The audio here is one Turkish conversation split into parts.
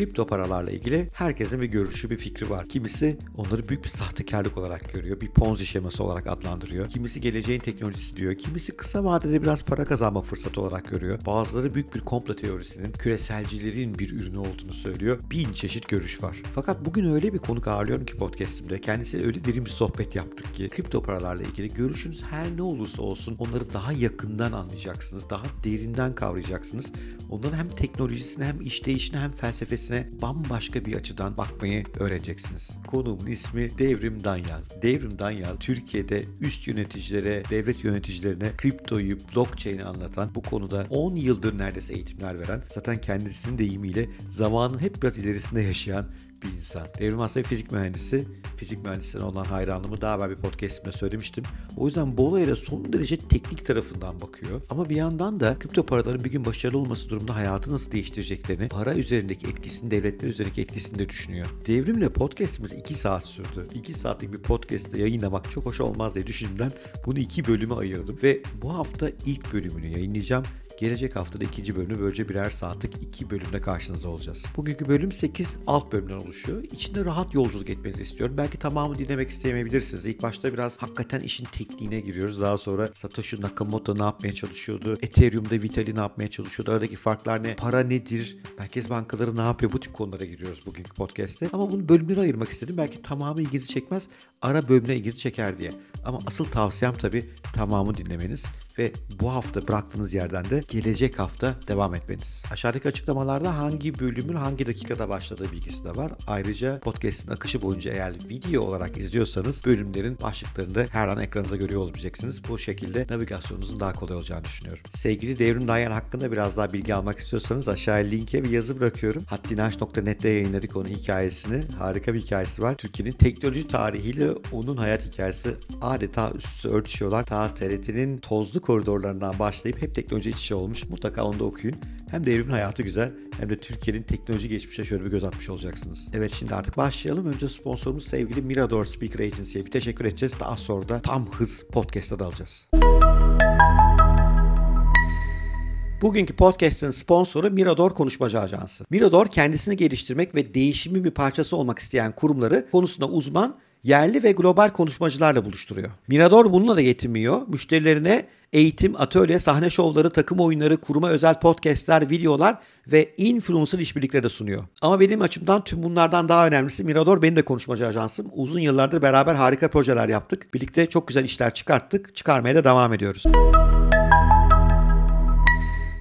kripto paralarla ilgili herkesin bir görüşü, bir fikri var. Kimisi onları büyük bir sahtekarlık olarak görüyor, bir ponzi şeması olarak adlandırıyor. Kimisi geleceğin teknolojisi diyor, kimisi kısa vadede biraz para kazanma fırsatı olarak görüyor. Bazıları büyük bir komplo teorisinin, küreselcilerin bir ürünü olduğunu söylüyor. Bin çeşit görüş var. Fakat bugün öyle bir konuk ağırlıyorum ki podcastimde. Kendisiyle öyle derin bir sohbet yaptık ki kripto paralarla ilgili görüşünüz her ne olursa olsun onları daha yakından anlayacaksınız. Daha derinden kavrayacaksınız. Onların hem teknolojisine hem işleyişine hem felsefesine bambaşka bir açıdan bakmayı öğreneceksiniz. Konuğumun ismi Devrim Danyal. Devrim Danyal Türkiye'de üst yöneticilere, devlet yöneticilerine kriptoyu, blockchain'i anlatan bu konuda 10 yıldır neredeyse eğitimler veren zaten kendisinin deyimiyle zamanın hep biraz ilerisinde yaşayan bir insan. Devrim aslında fizik mühendisi. Fizik mühendislerine olan hayranlığımı daha evvel bir podcastimde söylemiştim. O yüzden bu olayla son derece teknik tarafından bakıyor. Ama bir yandan da kripto paraların bir gün başarılı olması durumunda hayatı nasıl değiştireceklerini, para üzerindeki etkisini, devletler üzerindeki etkisini de düşünüyor. Devrimle podcastimiz 2 saat sürdü. 2 saatlik bir podcast'te yayınlamak çok hoş olmaz diye düşündüğümden bunu iki bölüme ayırdım. Ve bu hafta ilk bölümünü yayınlayacağım. Gelecek haftada ikinci bölümü böylece birer saatlik iki bölümde karşınızda olacağız. Bugünkü bölüm 8 alt bölümden oluşuyor. İçinde rahat yolculuk etmenizi istiyorum. Belki tamamı dinlemek istemeyebilirsiniz. İlk başta biraz hakikaten işin tekniğine giriyoruz. Daha sonra Satoshi Nakamoto ne yapmaya çalışıyordu? Ethereum'da Vitalik ne yapmaya çalışıyordu? Aradaki farklar ne? Para nedir? Merkez bankaları ne yapıyor? Bu tip konulara giriyoruz bugünkü podcast'te. Ama bunu bölümlere ayırmak istedim. Belki tamamı ilginizi çekmez. Ara bölümüne ilginizi çeker diye. Ama asıl tavsiyem tabii tamamı dinlemeniz ve bu hafta bıraktığınız yerden de gelecek hafta devam etmeniz. Aşağıdaki açıklamalarda hangi bölümün hangi dakikada başladığı bilgisi de var. Ayrıca podcast'in akışı boyunca eğer video olarak izliyorsanız bölümlerin başlıklarını da her an ekranınıza görüyor olabileceksiniz. Bu şekilde navigasyonunuzun daha kolay olacağını düşünüyorum. Sevgili Devrim Dayan hakkında biraz daha bilgi almak istiyorsanız aşağıya linke bir yazı bırakıyorum. Haddinaş.net'te yayınladık onun hikayesini. Harika bir hikayesi var. Türkiye'nin teknoloji tarihiyle onun hayat hikayesi adeta üstü örtüşüyorlar. Ta TRT'nin tozlu koridorlarından başlayıp hep teknoloji iç içe olmuş. Mutlaka onu da okuyun. Hem devrimin hayatı güzel hem de Türkiye'nin teknoloji geçmişe şöyle bir göz atmış olacaksınız. Evet şimdi artık başlayalım. Önce sponsorumuz sevgili Mirador Speaker Agency'ye bir teşekkür edeceğiz. Daha sonra da tam hız podcast'a dalacağız. Bugünkü podcast'ın sponsoru Mirador Konuşmacı Ajansı. Mirador kendisini geliştirmek ve değişimin bir parçası olmak isteyen kurumları konusunda uzman yerli ve global konuşmacılarla buluşturuyor. Mirador bununla da yetinmiyor. Müşterilerine eğitim, atölye, sahne şovları, takım oyunları, kuruma özel podcastler, videolar ve influencer işbirlikleri de sunuyor. Ama benim açımdan tüm bunlardan daha önemlisi Mirador benim de konuşmacı ajansım. Uzun yıllardır beraber harika projeler yaptık. Birlikte çok güzel işler çıkarttık. Çıkarmaya da devam ediyoruz.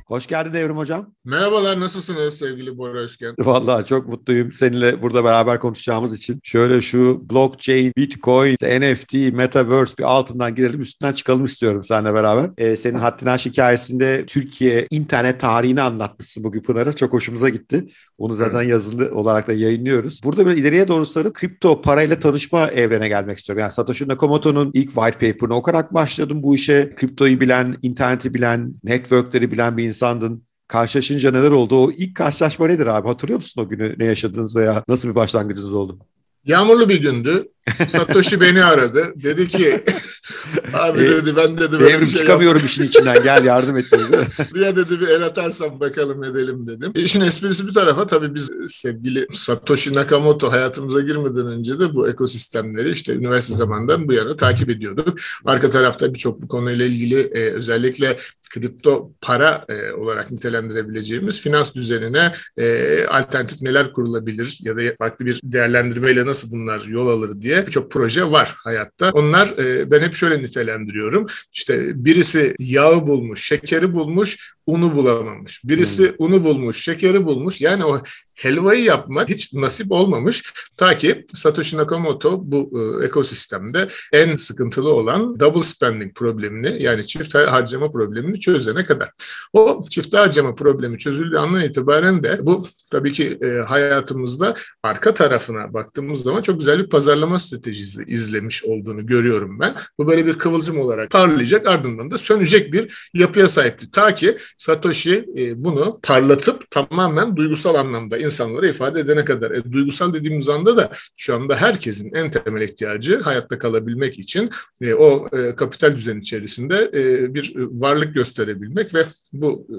Hoş geldin Devrim Hocam. Merhabalar, nasılsınız sevgili Bora Özgen? Vallahi çok mutluyum seninle burada beraber konuşacağımız için. Şöyle şu blockchain, bitcoin, NFT, metaverse bir altından girelim üstünden çıkalım istiyorum seninle beraber. Ee, senin Haddin Aş hikayesinde Türkiye internet tarihini anlatmışsın bugün Pınar'a. Çok hoşumuza gitti. Onu zaten evet. yazılı olarak da yayınlıyoruz. Burada biraz ileriye doğru sarıp kripto parayla tanışma evrene gelmek istiyorum. Yani Satoshi Nakamoto'nun ilk white paper'ını okuyarak başladım bu işe. Kriptoyu bilen, interneti bilen, networkleri bilen bir insan insandın. Karşılaşınca neler oldu? O ilk karşılaşma nedir abi? Hatırlıyor musun o günü? Ne yaşadınız veya nasıl bir başlangıcınız oldu? Yağmurlu bir gündü. Satoshi beni aradı. Dedi ki abi dedi ben dedi böyle bir şey çıkamıyorum işin içinden gel yardım et dedi. ya dedi bir el atarsam bakalım edelim dedim. E, işin esprisi bir tarafa tabii biz sevgili Satoshi Nakamoto hayatımıza girmeden önce de bu ekosistemleri işte üniversite zamandan bu yana takip ediyorduk. Arka tarafta birçok bu konuyla ilgili e, özellikle kripto para e, olarak nitelendirebileceğimiz finans düzenine e, alternatif neler kurulabilir ya da farklı bir değerlendirmeyle nasıl bunlar yol alır diye birçok proje var hayatta. Onlar e, ben hep şöyle nitelendiriyorum. İşte birisi yağı bulmuş, şekeri bulmuş, unu bulamamış. Birisi hmm. unu bulmuş, şekeri bulmuş. Yani o helvayı yapmak hiç nasip olmamış. Ta ki Satoshi Nakamoto bu e, ekosistemde en sıkıntılı olan double spending problemini yani çift harcama problemini çözene kadar. O çift harcama problemi çözüldüğü andan itibaren de bu tabii ki e, hayatımızda arka tarafına baktığımız zaman çok güzel bir pazarlama stratejisi izlemiş olduğunu görüyorum ben. Bu böyle bir kıvılcım olarak parlayacak ardından da sönecek bir yapıya sahipti. Ta ki Satoshi e, bunu parlatıp tamamen duygusal anlamda insanlara ifade edene kadar. E, duygusal dediğimiz anda da şu anda herkesin en temel ihtiyacı hayatta kalabilmek için e, o e, kapital düzen içerisinde e, bir varlık gösterebilmek ve bu e,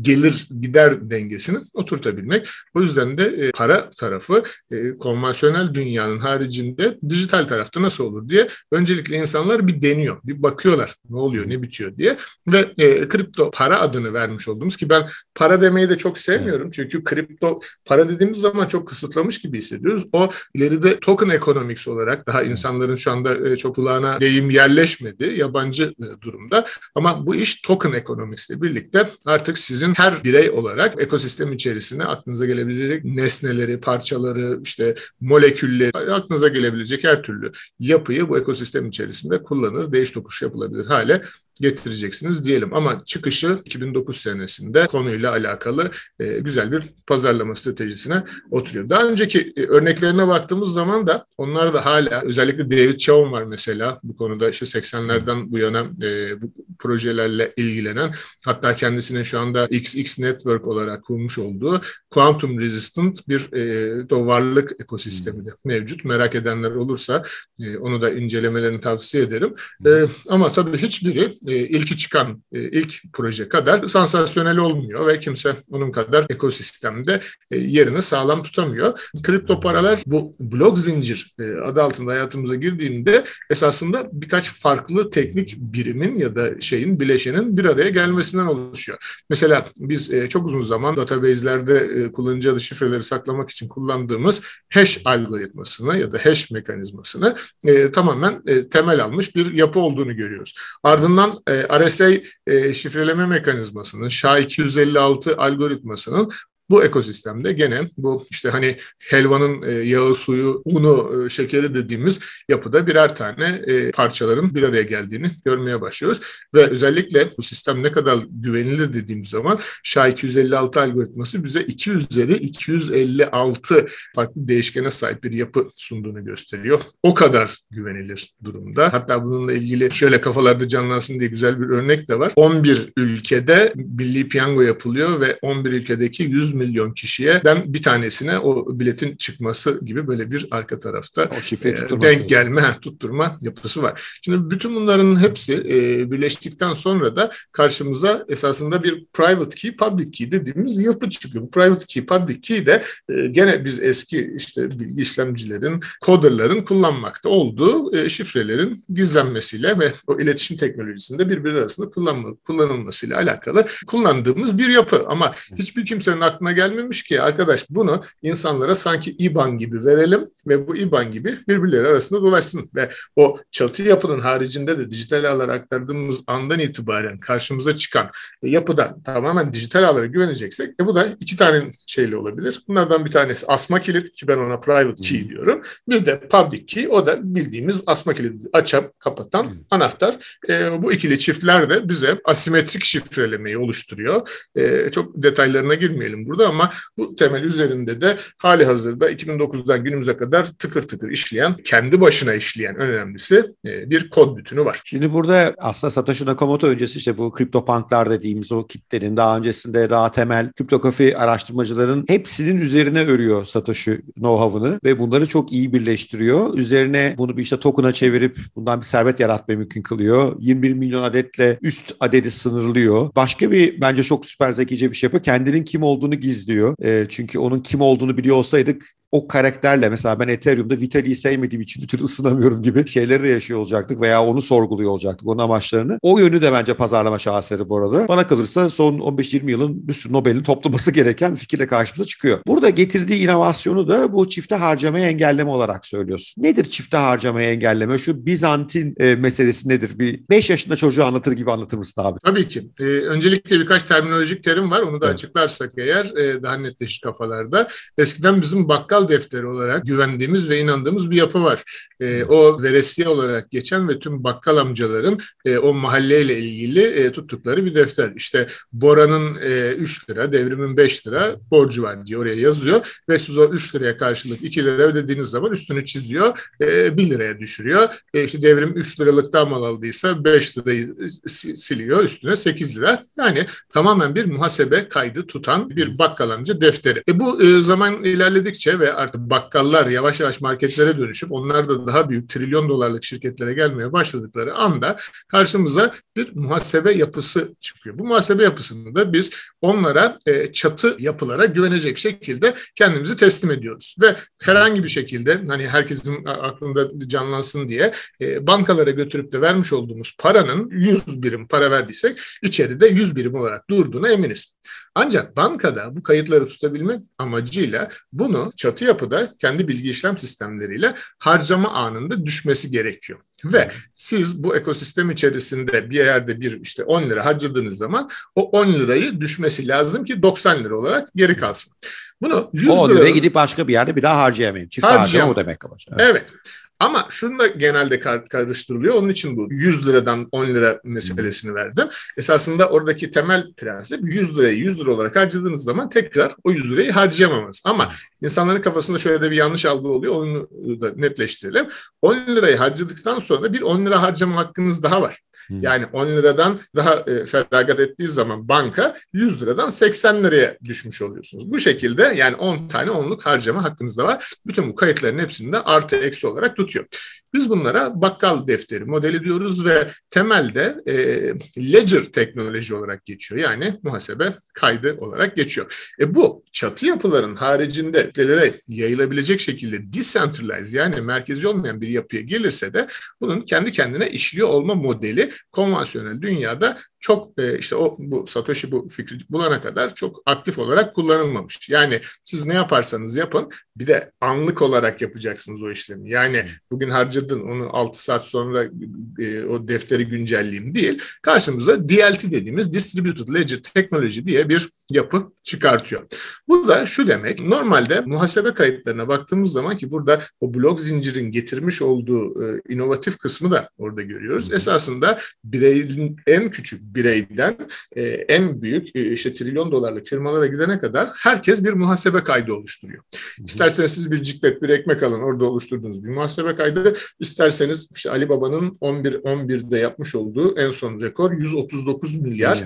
gelir gider dengesini oturtabilmek. O yüzden de e, para tarafı e, konvansiyonel dünyanın haricinde dijital tarafta nasıl olur diye öncelikle insanlar bir deniyor, bir bakıyorlar ne oluyor, ne bitiyor diye ve e, kripto para adını vermiş olduğumuz ki ben para demeyi de çok sevmiyorum çünkü kripto para dediğimiz zaman çok kısıtlamış gibi hissediyoruz. O ileride token economics olarak daha insanların şu anda e, çok kulağına deyim yerleşmedi, yabancı e, durumda ama bu iş token economics ile birlikte artık sizin her birey olarak ekosistem içerisine aklınıza gelebilecek nesneleri, parçaları, işte molekülleri, aklınıza gelebilecek her türlü yapıyı bu ekosistem içerisinde kullanır, değiş tokuş yapılabilir hale getireceksiniz diyelim. Ama çıkışı 2009 senesinde konuyla alakalı e, güzel bir pazarlama stratejisine oturuyor. Daha önceki e, örneklerine baktığımız zaman da onlar da hala özellikle David Chaum var mesela bu konuda işte 80'lerden bu yana e, bu projelerle ilgilenen hatta kendisinin şu anda XX Network olarak kurmuş olduğu Quantum Resistant bir varlık ekosistemi de mevcut. Merak edenler olursa onu da incelemelerini tavsiye ederim. Ama tabii hiçbiri ilki çıkan e, ilk proje kadar sansasyonel olmuyor ve kimse onun kadar ekosistemde e, yerini sağlam tutamıyor. Kripto paralar bu blok zincir e, adı altında hayatımıza girdiğinde esasında birkaç farklı teknik birimin ya da şeyin bileşenin bir araya gelmesinden oluşuyor. Mesela biz e, çok uzun zaman database'lerde e, kullanıcı adı şifreleri saklamak için kullandığımız hash algoritmasını ya da hash mekanizmasını e, tamamen e, temel almış bir yapı olduğunu görüyoruz. Ardından e, RSA e, şifreleme mekanizmasının, SHA-256 algoritmasının bu ekosistemde gene bu işte hani helvanın e, yağı, suyu, unu, e, şekeri dediğimiz yapıda birer tane e, parçaların bir araya geldiğini görmeye başlıyoruz. Ve özellikle bu sistem ne kadar güvenilir dediğimiz zaman SHA-256 algoritması bize 2 üzeri 256 farklı değişkene sahip bir yapı sunduğunu gösteriyor. O kadar güvenilir durumda. Hatta bununla ilgili şöyle kafalarda canlansın diye güzel bir örnek de var. 11 ülkede milli piyango yapılıyor ve 11 ülkedeki 100 milyon kişiye ben bir tanesine o biletin çıkması gibi böyle bir arka tarafta o e, denk gelme, tutturma yapısı var. Şimdi bütün bunların hepsi e, birleştikten sonra da karşımıza esasında bir private key, public key dediğimiz yapı çıkıyor. Bu private key, public key de e, gene biz eski işte bilgi işlemcilerin, coderların kullanmakta olduğu e, şifrelerin gizlenmesiyle ve o iletişim teknolojisinde birbiri arasında kullanma, kullanılmasıyla alakalı kullandığımız bir yapı. Ama hiçbir kimsenin aklına aklına gelmemiş ki arkadaş bunu insanlara sanki IBAN gibi verelim ve bu IBAN gibi birbirleri arasında dolaşsın ve o çatı yapının haricinde de dijital ağlara aktardığımız andan itibaren karşımıza çıkan yapıda tamamen dijital ağlara güveneceksek e bu da iki tane şeyle olabilir. Bunlardan bir tanesi asma kilit ki ben ona private key diyorum. Bir de public key o da bildiğimiz asma kilidi açıp kapatan anahtar. E, bu ikili çiftler de bize asimetrik şifrelemeyi oluşturuyor. E, çok detaylarına girmeyelim burada burada ama bu temel üzerinde de hali hazırda 2009'dan günümüze kadar tıkır tıkır işleyen, kendi başına işleyen önemlisi e, bir kod bütünü var. Şimdi burada aslında Satoshi Nakamoto öncesi işte bu CryptoPunk'lar dediğimiz o kitlerin daha öncesinde daha temel kriptografi araştırmacıların hepsinin üzerine örüyor Satoshi know-how'ını ve bunları çok iyi birleştiriyor. Üzerine bunu bir işte token'a çevirip bundan bir servet yaratmayı mümkün kılıyor. 21 milyon adetle üst adedi sınırlıyor. Başka bir bence çok süper zekice bir şey yapıyor. Kendinin kim olduğunu gizliyor. E, çünkü onun kim olduğunu biliyor olsaydık o karakterle mesela ben Ethereum'da Vitali'yi sevmediğim için bütün ısınamıyorum gibi şeyleri de yaşıyor olacaktık veya onu sorguluyor olacaktık onun amaçlarını. O yönü de bence pazarlama şaheseri bu arada. Bana kalırsa son 15-20 yılın bir sürü Nobel'in toplaması gereken fikirle karşımıza çıkıyor. Burada getirdiği inovasyonu da bu çifte harcamayı engelleme olarak söylüyorsun. Nedir çifte harcamayı engelleme? Şu Bizantin e, meselesi nedir? Bir 5 yaşında çocuğu anlatır gibi anlatır mısın abi? Tabii ki. Ee, öncelikle birkaç terminolojik terim var. Onu da evet. açıklarsak eğer e, daha netleşir kafalarda. Eskiden bizim bakkal bakkal defteri olarak güvendiğimiz ve inandığımız bir yapı var. E, o veresiye olarak geçen ve tüm bakkal amcaların e, o mahalleyle ilgili e, tuttukları bir defter. İşte Bora'nın e, 3 lira, devrimin 5 lira borcu var diye oraya yazıyor ve siz o 3 liraya karşılık 2 lira ödediğiniz zaman üstünü çiziyor, e, 1 liraya düşürüyor. E, işte devrim 3 liralıktan mal aldıysa 5 lirayı siliyor, üstüne 8 lira. Yani tamamen bir muhasebe kaydı tutan bir bakkal amca defteri. E, bu e, zaman ilerledikçe ve artık bakkallar yavaş yavaş marketlere dönüşüp onlar da daha büyük trilyon dolarlık şirketlere gelmeye başladıkları anda karşımıza bir muhasebe yapısı çıkıyor. Bu muhasebe yapısını da biz onlara e, çatı yapılara güvenecek şekilde kendimizi teslim ediyoruz. Ve herhangi bir şekilde hani herkesin aklında canlansın diye e, bankalara götürüp de vermiş olduğumuz paranın 100 birim para verdiysek içeride 100 birim olarak durduğuna eminiz. Ancak bankada bu kayıtları tutabilmek amacıyla bunu çatı yapıda kendi bilgi işlem sistemleriyle harcama anında düşmesi gerekiyor. Ve siz bu ekosistem içerisinde bir yerde bir işte 10 lira harcadığınız zaman o 10 lirayı düşmesi lazım ki 90 lira olarak geri kalsın. Bunu 100 10 liraya gidip başka bir yerde bir daha harcayamayın. Çift harcama o demek olacak. Evet. evet. Ama şunu da genelde karıştırılıyor. Onun için bu 100 liradan 10 lira meselesini verdim. Esasında oradaki temel prensip 100 lirayı 100 lira olarak harcadığınız zaman tekrar o 100 lirayı harcayamamız. Ama insanların kafasında şöyle de bir yanlış algı oluyor. Onu da netleştirelim. 10 lirayı harcadıktan sonra bir 10 lira harcama hakkınız daha var. Yani 10 liradan daha e, feragat ettiği zaman banka 100 liradan 80 liraya düşmüş oluyorsunuz. Bu şekilde yani 10 tane onluk harcama hakkınız da var. Bütün bu kayıtların hepsini de artı eksi olarak tutuyor. Biz bunlara bakkal defteri modeli diyoruz ve temelde e, ledger teknoloji olarak geçiyor. Yani muhasebe kaydı olarak geçiyor. E bu çatı yapıların haricinde kitlelere yayılabilecek şekilde decentralize yani merkezi olmayan bir yapıya gelirse de bunun kendi kendine işliyor olma modeli konvansiyonel dünyada çok e, işte o bu Satoshi bu fikri bulana kadar çok aktif olarak kullanılmamış. Yani siz ne yaparsanız yapın bir de anlık olarak yapacaksınız o işlemi. Yani bugün harcadın onu 6 saat sonra e, o defteri güncelleyeyim değil. Karşımıza DLT dediğimiz Distributed Ledger Technology diye bir yapı çıkartıyor. Bu da şu demek normalde muhasebe kayıtlarına baktığımız zaman ki burada o blok zincirin getirmiş olduğu e, inovatif kısmı da orada görüyoruz. Esasında bireyin en küçük bireyden e, en büyük e, işte trilyon dolarlık firmalara gidene kadar herkes bir muhasebe kaydı oluşturuyor. İsterseniz siz bir ciklet bir ekmek alın orada oluşturduğunuz bir muhasebe kaydı. İsterseniz işte Ali Baba'nın 11 11'de yapmış olduğu en son rekor 139 milyar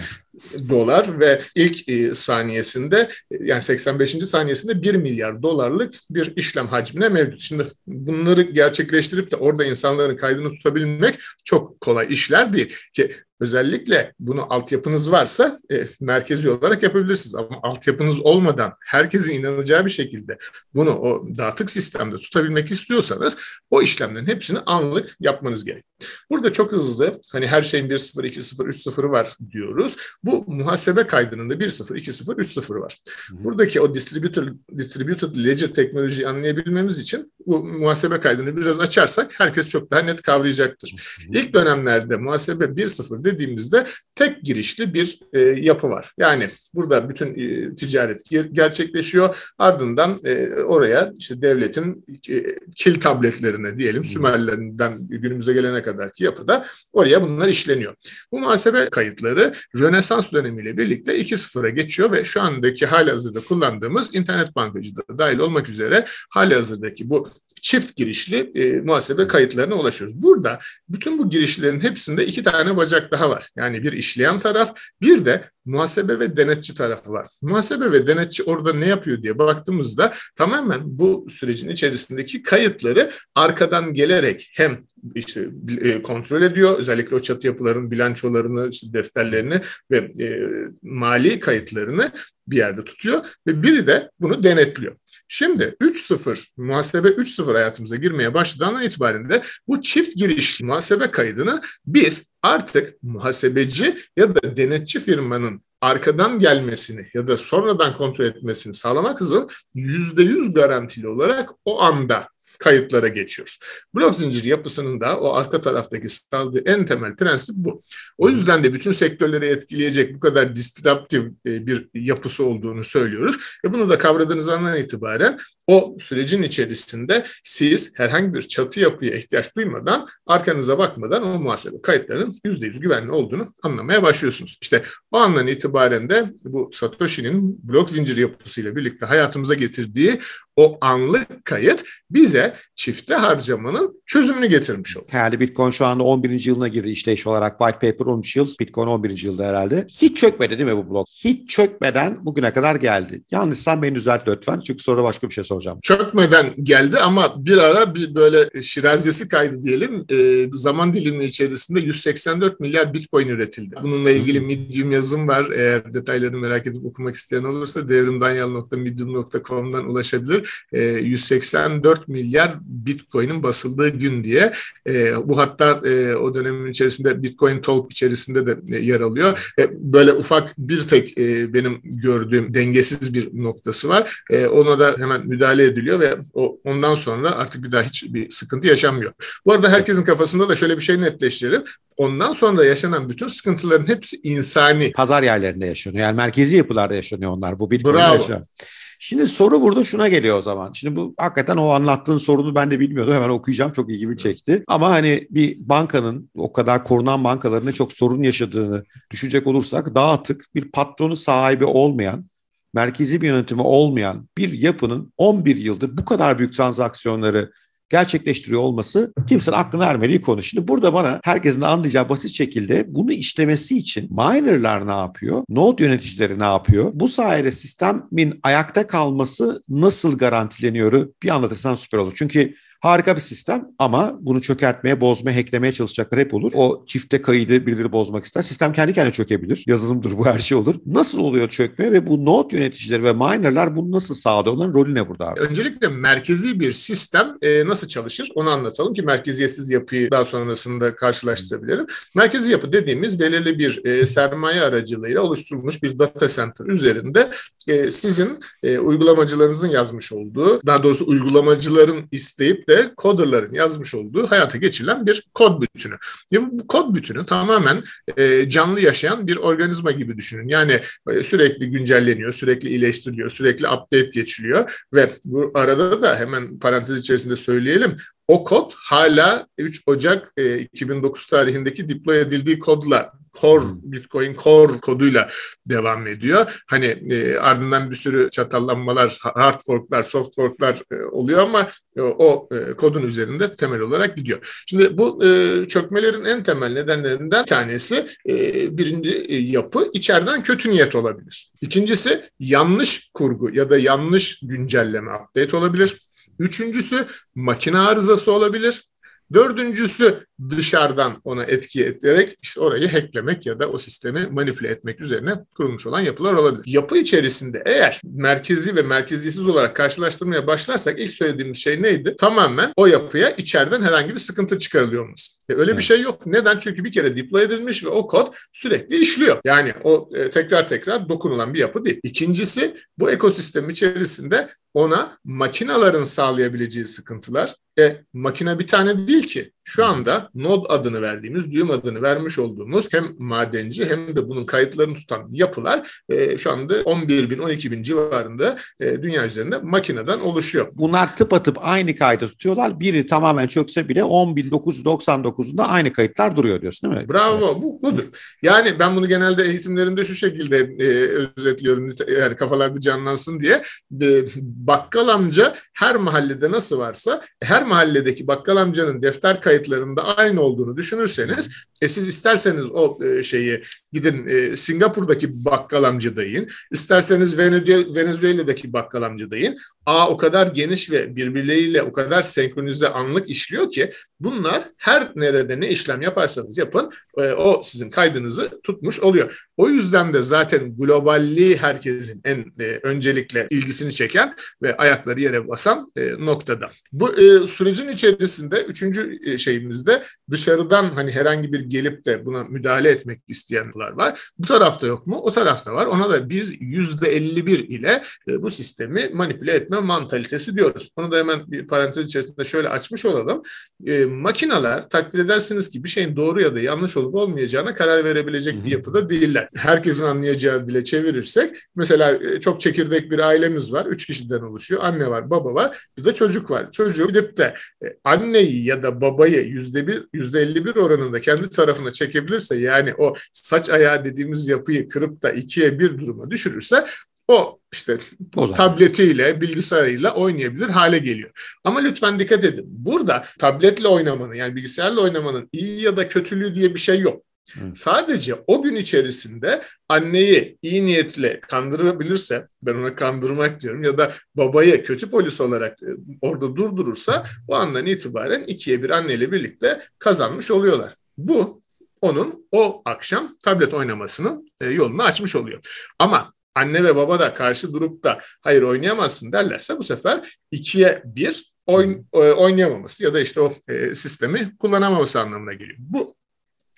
dolar ve ilk e, saniyesinde yani 85. saniyesinde 1 milyar dolarlık bir işlem hacmine mevcut. Şimdi bunları gerçekleştirip de orada insanların kaydını tutabilmek çok kolay işler değil ki Özellikle bunu altyapınız varsa e, merkezi olarak yapabilirsiniz. Ama altyapınız olmadan herkesin inanacağı bir şekilde bunu o dağıtık sistemde tutabilmek istiyorsanız o işlemlerin hepsini anlık yapmanız gerek. Burada çok hızlı hani her şeyin 1-0, 2-0, 3-0'ı var diyoruz. Bu muhasebe kaydının da 1-0, 2-0, 3-0'ı var. Buradaki o distributed, distributed ledger teknolojiyi anlayabilmemiz için bu muhasebe kaydını biraz açarsak herkes çok daha net kavrayacaktır. İlk dönemlerde muhasebe 1-0 dediğimizde tek girişli bir e, yapı var. Yani burada bütün e, ticaret gerçekleşiyor. Ardından e, oraya işte devletin e, kil tabletlerine diyelim Sümerlerinden günümüze gelene kadarki yapıda oraya bunlar işleniyor. Bu muhasebe kayıtları Rönesans dönemiyle birlikte 2.0'a geçiyor ve şu andaki hali hazırda kullandığımız internet bankacılığı dahil olmak üzere hali hazırdaki bu çift girişli e, muhasebe kayıtlarına ulaşıyoruz. Burada bütün bu girişlerin hepsinde iki tane bacak daha var. Yani bir işleyen taraf, bir de muhasebe ve denetçi tarafı var. Muhasebe ve denetçi orada ne yapıyor diye baktığımızda tamamen bu sürecin içerisindeki kayıtları arkadan gelerek hem işte e, kontrol ediyor. Özellikle o çatı yapıların bilançolarını, işte defterlerini ve e, mali kayıtlarını bir yerde tutuyor ve biri de bunu denetliyor. Şimdi 3.0 muhasebe 3.0 hayatımıza girmeye başladığından itibaren de bu çift girişli muhasebe kaydını biz artık muhasebeci ya da denetçi firmanın arkadan gelmesini ya da sonradan kontrol etmesini sağlamaksızın %100 garantili olarak o anda kayıtlara geçiyoruz. Blok zinciri yapısının da o arka taraftaki sağladığı en temel prensip bu. O yüzden de bütün sektörleri etkileyecek bu kadar disruptif e, bir yapısı olduğunu söylüyoruz. Ve bunu da kavradığınız andan itibaren o sürecin içerisinde siz herhangi bir çatı yapıya ihtiyaç duymadan arkanıza bakmadan o muhasebe kayıtlarının %100 güvenli olduğunu anlamaya başlıyorsunuz. İşte o andan itibaren de bu Satoshi'nin blok zinciri yapısıyla birlikte hayatımıza getirdiği o anlık kayıt bize çifte harcamanın çözümünü getirmiş oldu. Yani Bitcoin şu anda 11. yılına girdi işleyiş olarak. White paper 13 yıl, Bitcoin 11. yılda herhalde. Hiç çökmedi değil mi bu blok? Hiç çökmeden bugüne kadar geldi. Yanlışsam beni düzelt lütfen çünkü sonra başka bir şey soracağım. Çökmeden geldi ama bir ara bir böyle şirazesi kaydı diyelim. E, zaman dilimi içerisinde 184 milyar Bitcoin üretildi. Bununla ilgili Medium yazım var. Eğer detaylarını merak edip okumak isteyen olursa devrimdanyal.medium.com'dan ulaşabilir. 184 e, milyar Bitcoin'in basıldığı gün diye. E, bu hatta e, o dönemin içerisinde Bitcoin Talk içerisinde de yer alıyor. Böyle ufak bir tek benim gördüğüm dengesiz bir noktası var. Ona da hemen müdahale ediliyor ve ondan sonra artık bir daha hiçbir sıkıntı yaşanmıyor. Bu arada herkesin kafasında da şöyle bir şey netleştirelim. Ondan sonra yaşanan bütün sıkıntıların hepsi insani. Pazar yerlerinde yaşanıyor. Yani merkezi yapılarda yaşanıyor onlar. Bu Bravo. yaşanıyor. Şimdi soru burada şuna geliyor o zaman. Şimdi bu hakikaten o anlattığın sorunu ben de bilmiyordum. Hemen okuyacağım. Çok ilgimi çekti. Ama hani bir bankanın o kadar korunan bankaların ne çok sorun yaşadığını düşünecek olursak dağıtık bir patronu sahibi olmayan merkezi bir yönetimi olmayan bir yapının 11 yıldır bu kadar büyük transaksiyonları gerçekleştiriyor olması kimsenin aklına ermediği konu. Şimdi burada bana herkesin anlayacağı basit şekilde bunu işlemesi için minerlar ne yapıyor? Node yöneticileri ne yapıyor? Bu sayede sistemin ayakta kalması nasıl garantileniyor? Bir anlatırsan süper olur. Çünkü Harika bir sistem ama bunu çökertmeye, bozmaya, hacklemeye çalışacaklar hep olur. O çifte kaydı birileri bozmak ister. Sistem kendi kendine çökebilir. Yazılımdır bu her şey olur. Nasıl oluyor çökme ve bu node yöneticileri ve minerlar bunu nasıl sağlıyor? Onların rolü ne burada abi? Öncelikle merkezi bir sistem e, nasıl çalışır onu anlatalım ki merkeziyetsiz yapıyı daha sonrasında karşılaştırabilirim. Merkezi yapı dediğimiz belirli bir e, sermaye aracılığıyla oluşturulmuş bir data center üzerinde e, sizin e, uygulamacılarınızın yazmış olduğu, daha doğrusu uygulamacıların isteyip de de coderların yazmış olduğu hayata geçirilen bir kod bütünü. Bu kod bütünü tamamen e, canlı yaşayan bir organizma gibi düşünün. Yani e, sürekli güncelleniyor, sürekli iyileştiriliyor, sürekli update geçiliyor ve bu arada da hemen parantez içerisinde söyleyelim o kod hala 3 Ocak e, 2009 tarihindeki deploy edildiği kodla Core hmm. Bitcoin Core koduyla devam ediyor. Hani e, ardından bir sürü çatallanmalar, hard forklar, soft forklar e, oluyor ama e, o e, kodun üzerinde temel olarak gidiyor. Şimdi bu e, çökmelerin en temel nedenlerinden tanesi e, birinci e, yapı içeriden kötü niyet olabilir. İkincisi yanlış kurgu ya da yanlış güncelleme update olabilir. Üçüncüsü makine arızası olabilir. Dördüncüsü dışarıdan ona etki ederek işte orayı hacklemek ya da o sistemi manipüle etmek üzerine kurulmuş olan yapılar olabilir. Yapı içerisinde eğer merkezi ve merkezisiz olarak karşılaştırmaya başlarsak ilk söylediğimiz şey neydi? Tamamen o yapıya içeriden herhangi bir sıkıntı çıkarılıyor mu? E öyle bir şey yok. Neden? Çünkü bir kere deploy edilmiş ve o kod sürekli işliyor. Yani o e, tekrar tekrar dokunulan bir yapı değil. İkincisi bu ekosistem içerisinde ona makinaların sağlayabileceği sıkıntılar. E, makine bir tane değil ki. Şu anda node adını verdiğimiz, düğüm adını vermiş olduğumuz hem madenci hem de bunun kayıtlarını tutan yapılar e, şu anda 11 bin, 12 bin civarında e, dünya üzerinde makineden oluşuyor. Bunlar tıpatıp aynı kaydı tutuyorlar. Biri tamamen çökse bile 10.999'unda aynı kayıtlar duruyor diyorsun değil mi? Bravo, evet. bu budur. Yani ben bunu genelde eğitimlerimde şu şekilde e, özetliyorum yani kafalarda canlansın diye. E, bakkal amca her mahallede nasıl varsa her mahalledeki bakkal amcanın defter kayıtlarında aynı olduğunu düşünürseniz e siz isterseniz o e, şeyi gidin e, Singapur'daki bakkal amcadayın, isterseniz Venezuela'daki bakkal amcadayın. A o kadar geniş ve birbirleriyle o kadar senkronize anlık işliyor ki bunlar her nerede ne işlem yaparsanız yapın e, o sizin kaydınızı tutmuş oluyor. O yüzden de zaten globalliği herkesin en e, öncelikle ilgisini çeken ve ayakları yere basan e, noktada. Bu e, sürecin içerisinde üçüncü e, şeyimizde dışarıdan hani herhangi bir gelip de buna müdahale etmek isteyenler var. Bu tarafta yok mu? O tarafta var. Ona da biz yüzde 51 ile e, bu sistemi manipüle etme mantalitesi diyoruz. Onu da hemen bir parantez içerisinde şöyle açmış olalım. E, makineler takdir edersiniz ki bir şeyin doğru ya da yanlış olup olmayacağına karar verebilecek bir yapıda değiller. Herkesin anlayacağı dile çevirirsek mesela e, çok çekirdek bir ailemiz var. Üç kişiden oluşuyor. Anne var, baba var. Bir de çocuk var. Çocuğu gidip de e, anneyi ya da babayı yüzde bir, yüzde elli bir oranında kendi tarafına çekebilirse yani o saç ayağı dediğimiz yapıyı kırıp da ikiye bir duruma düşürürse o işte o tabletiyle, bilgisayarıyla oynayabilir hale geliyor. Ama lütfen dikkat edin. Burada tabletle oynamanın yani bilgisayarla oynamanın iyi ya da kötülüğü diye bir şey yok. Evet. Sadece o gün içerisinde anneyi iyi niyetle kandırabilirse, ben ona kandırmak diyorum ya da babayı kötü polis olarak e, orada durdurursa o andan itibaren ikiye bir anneyle birlikte kazanmış oluyorlar. Bu onun o akşam tablet oynamasının e, yolunu açmış oluyor. Ama anne ve baba da karşı durup da hayır oynayamazsın derlerse bu sefer ikiye bir oyn, e, oynayamaması ya da işte o e, sistemi kullanamaması anlamına geliyor. Bu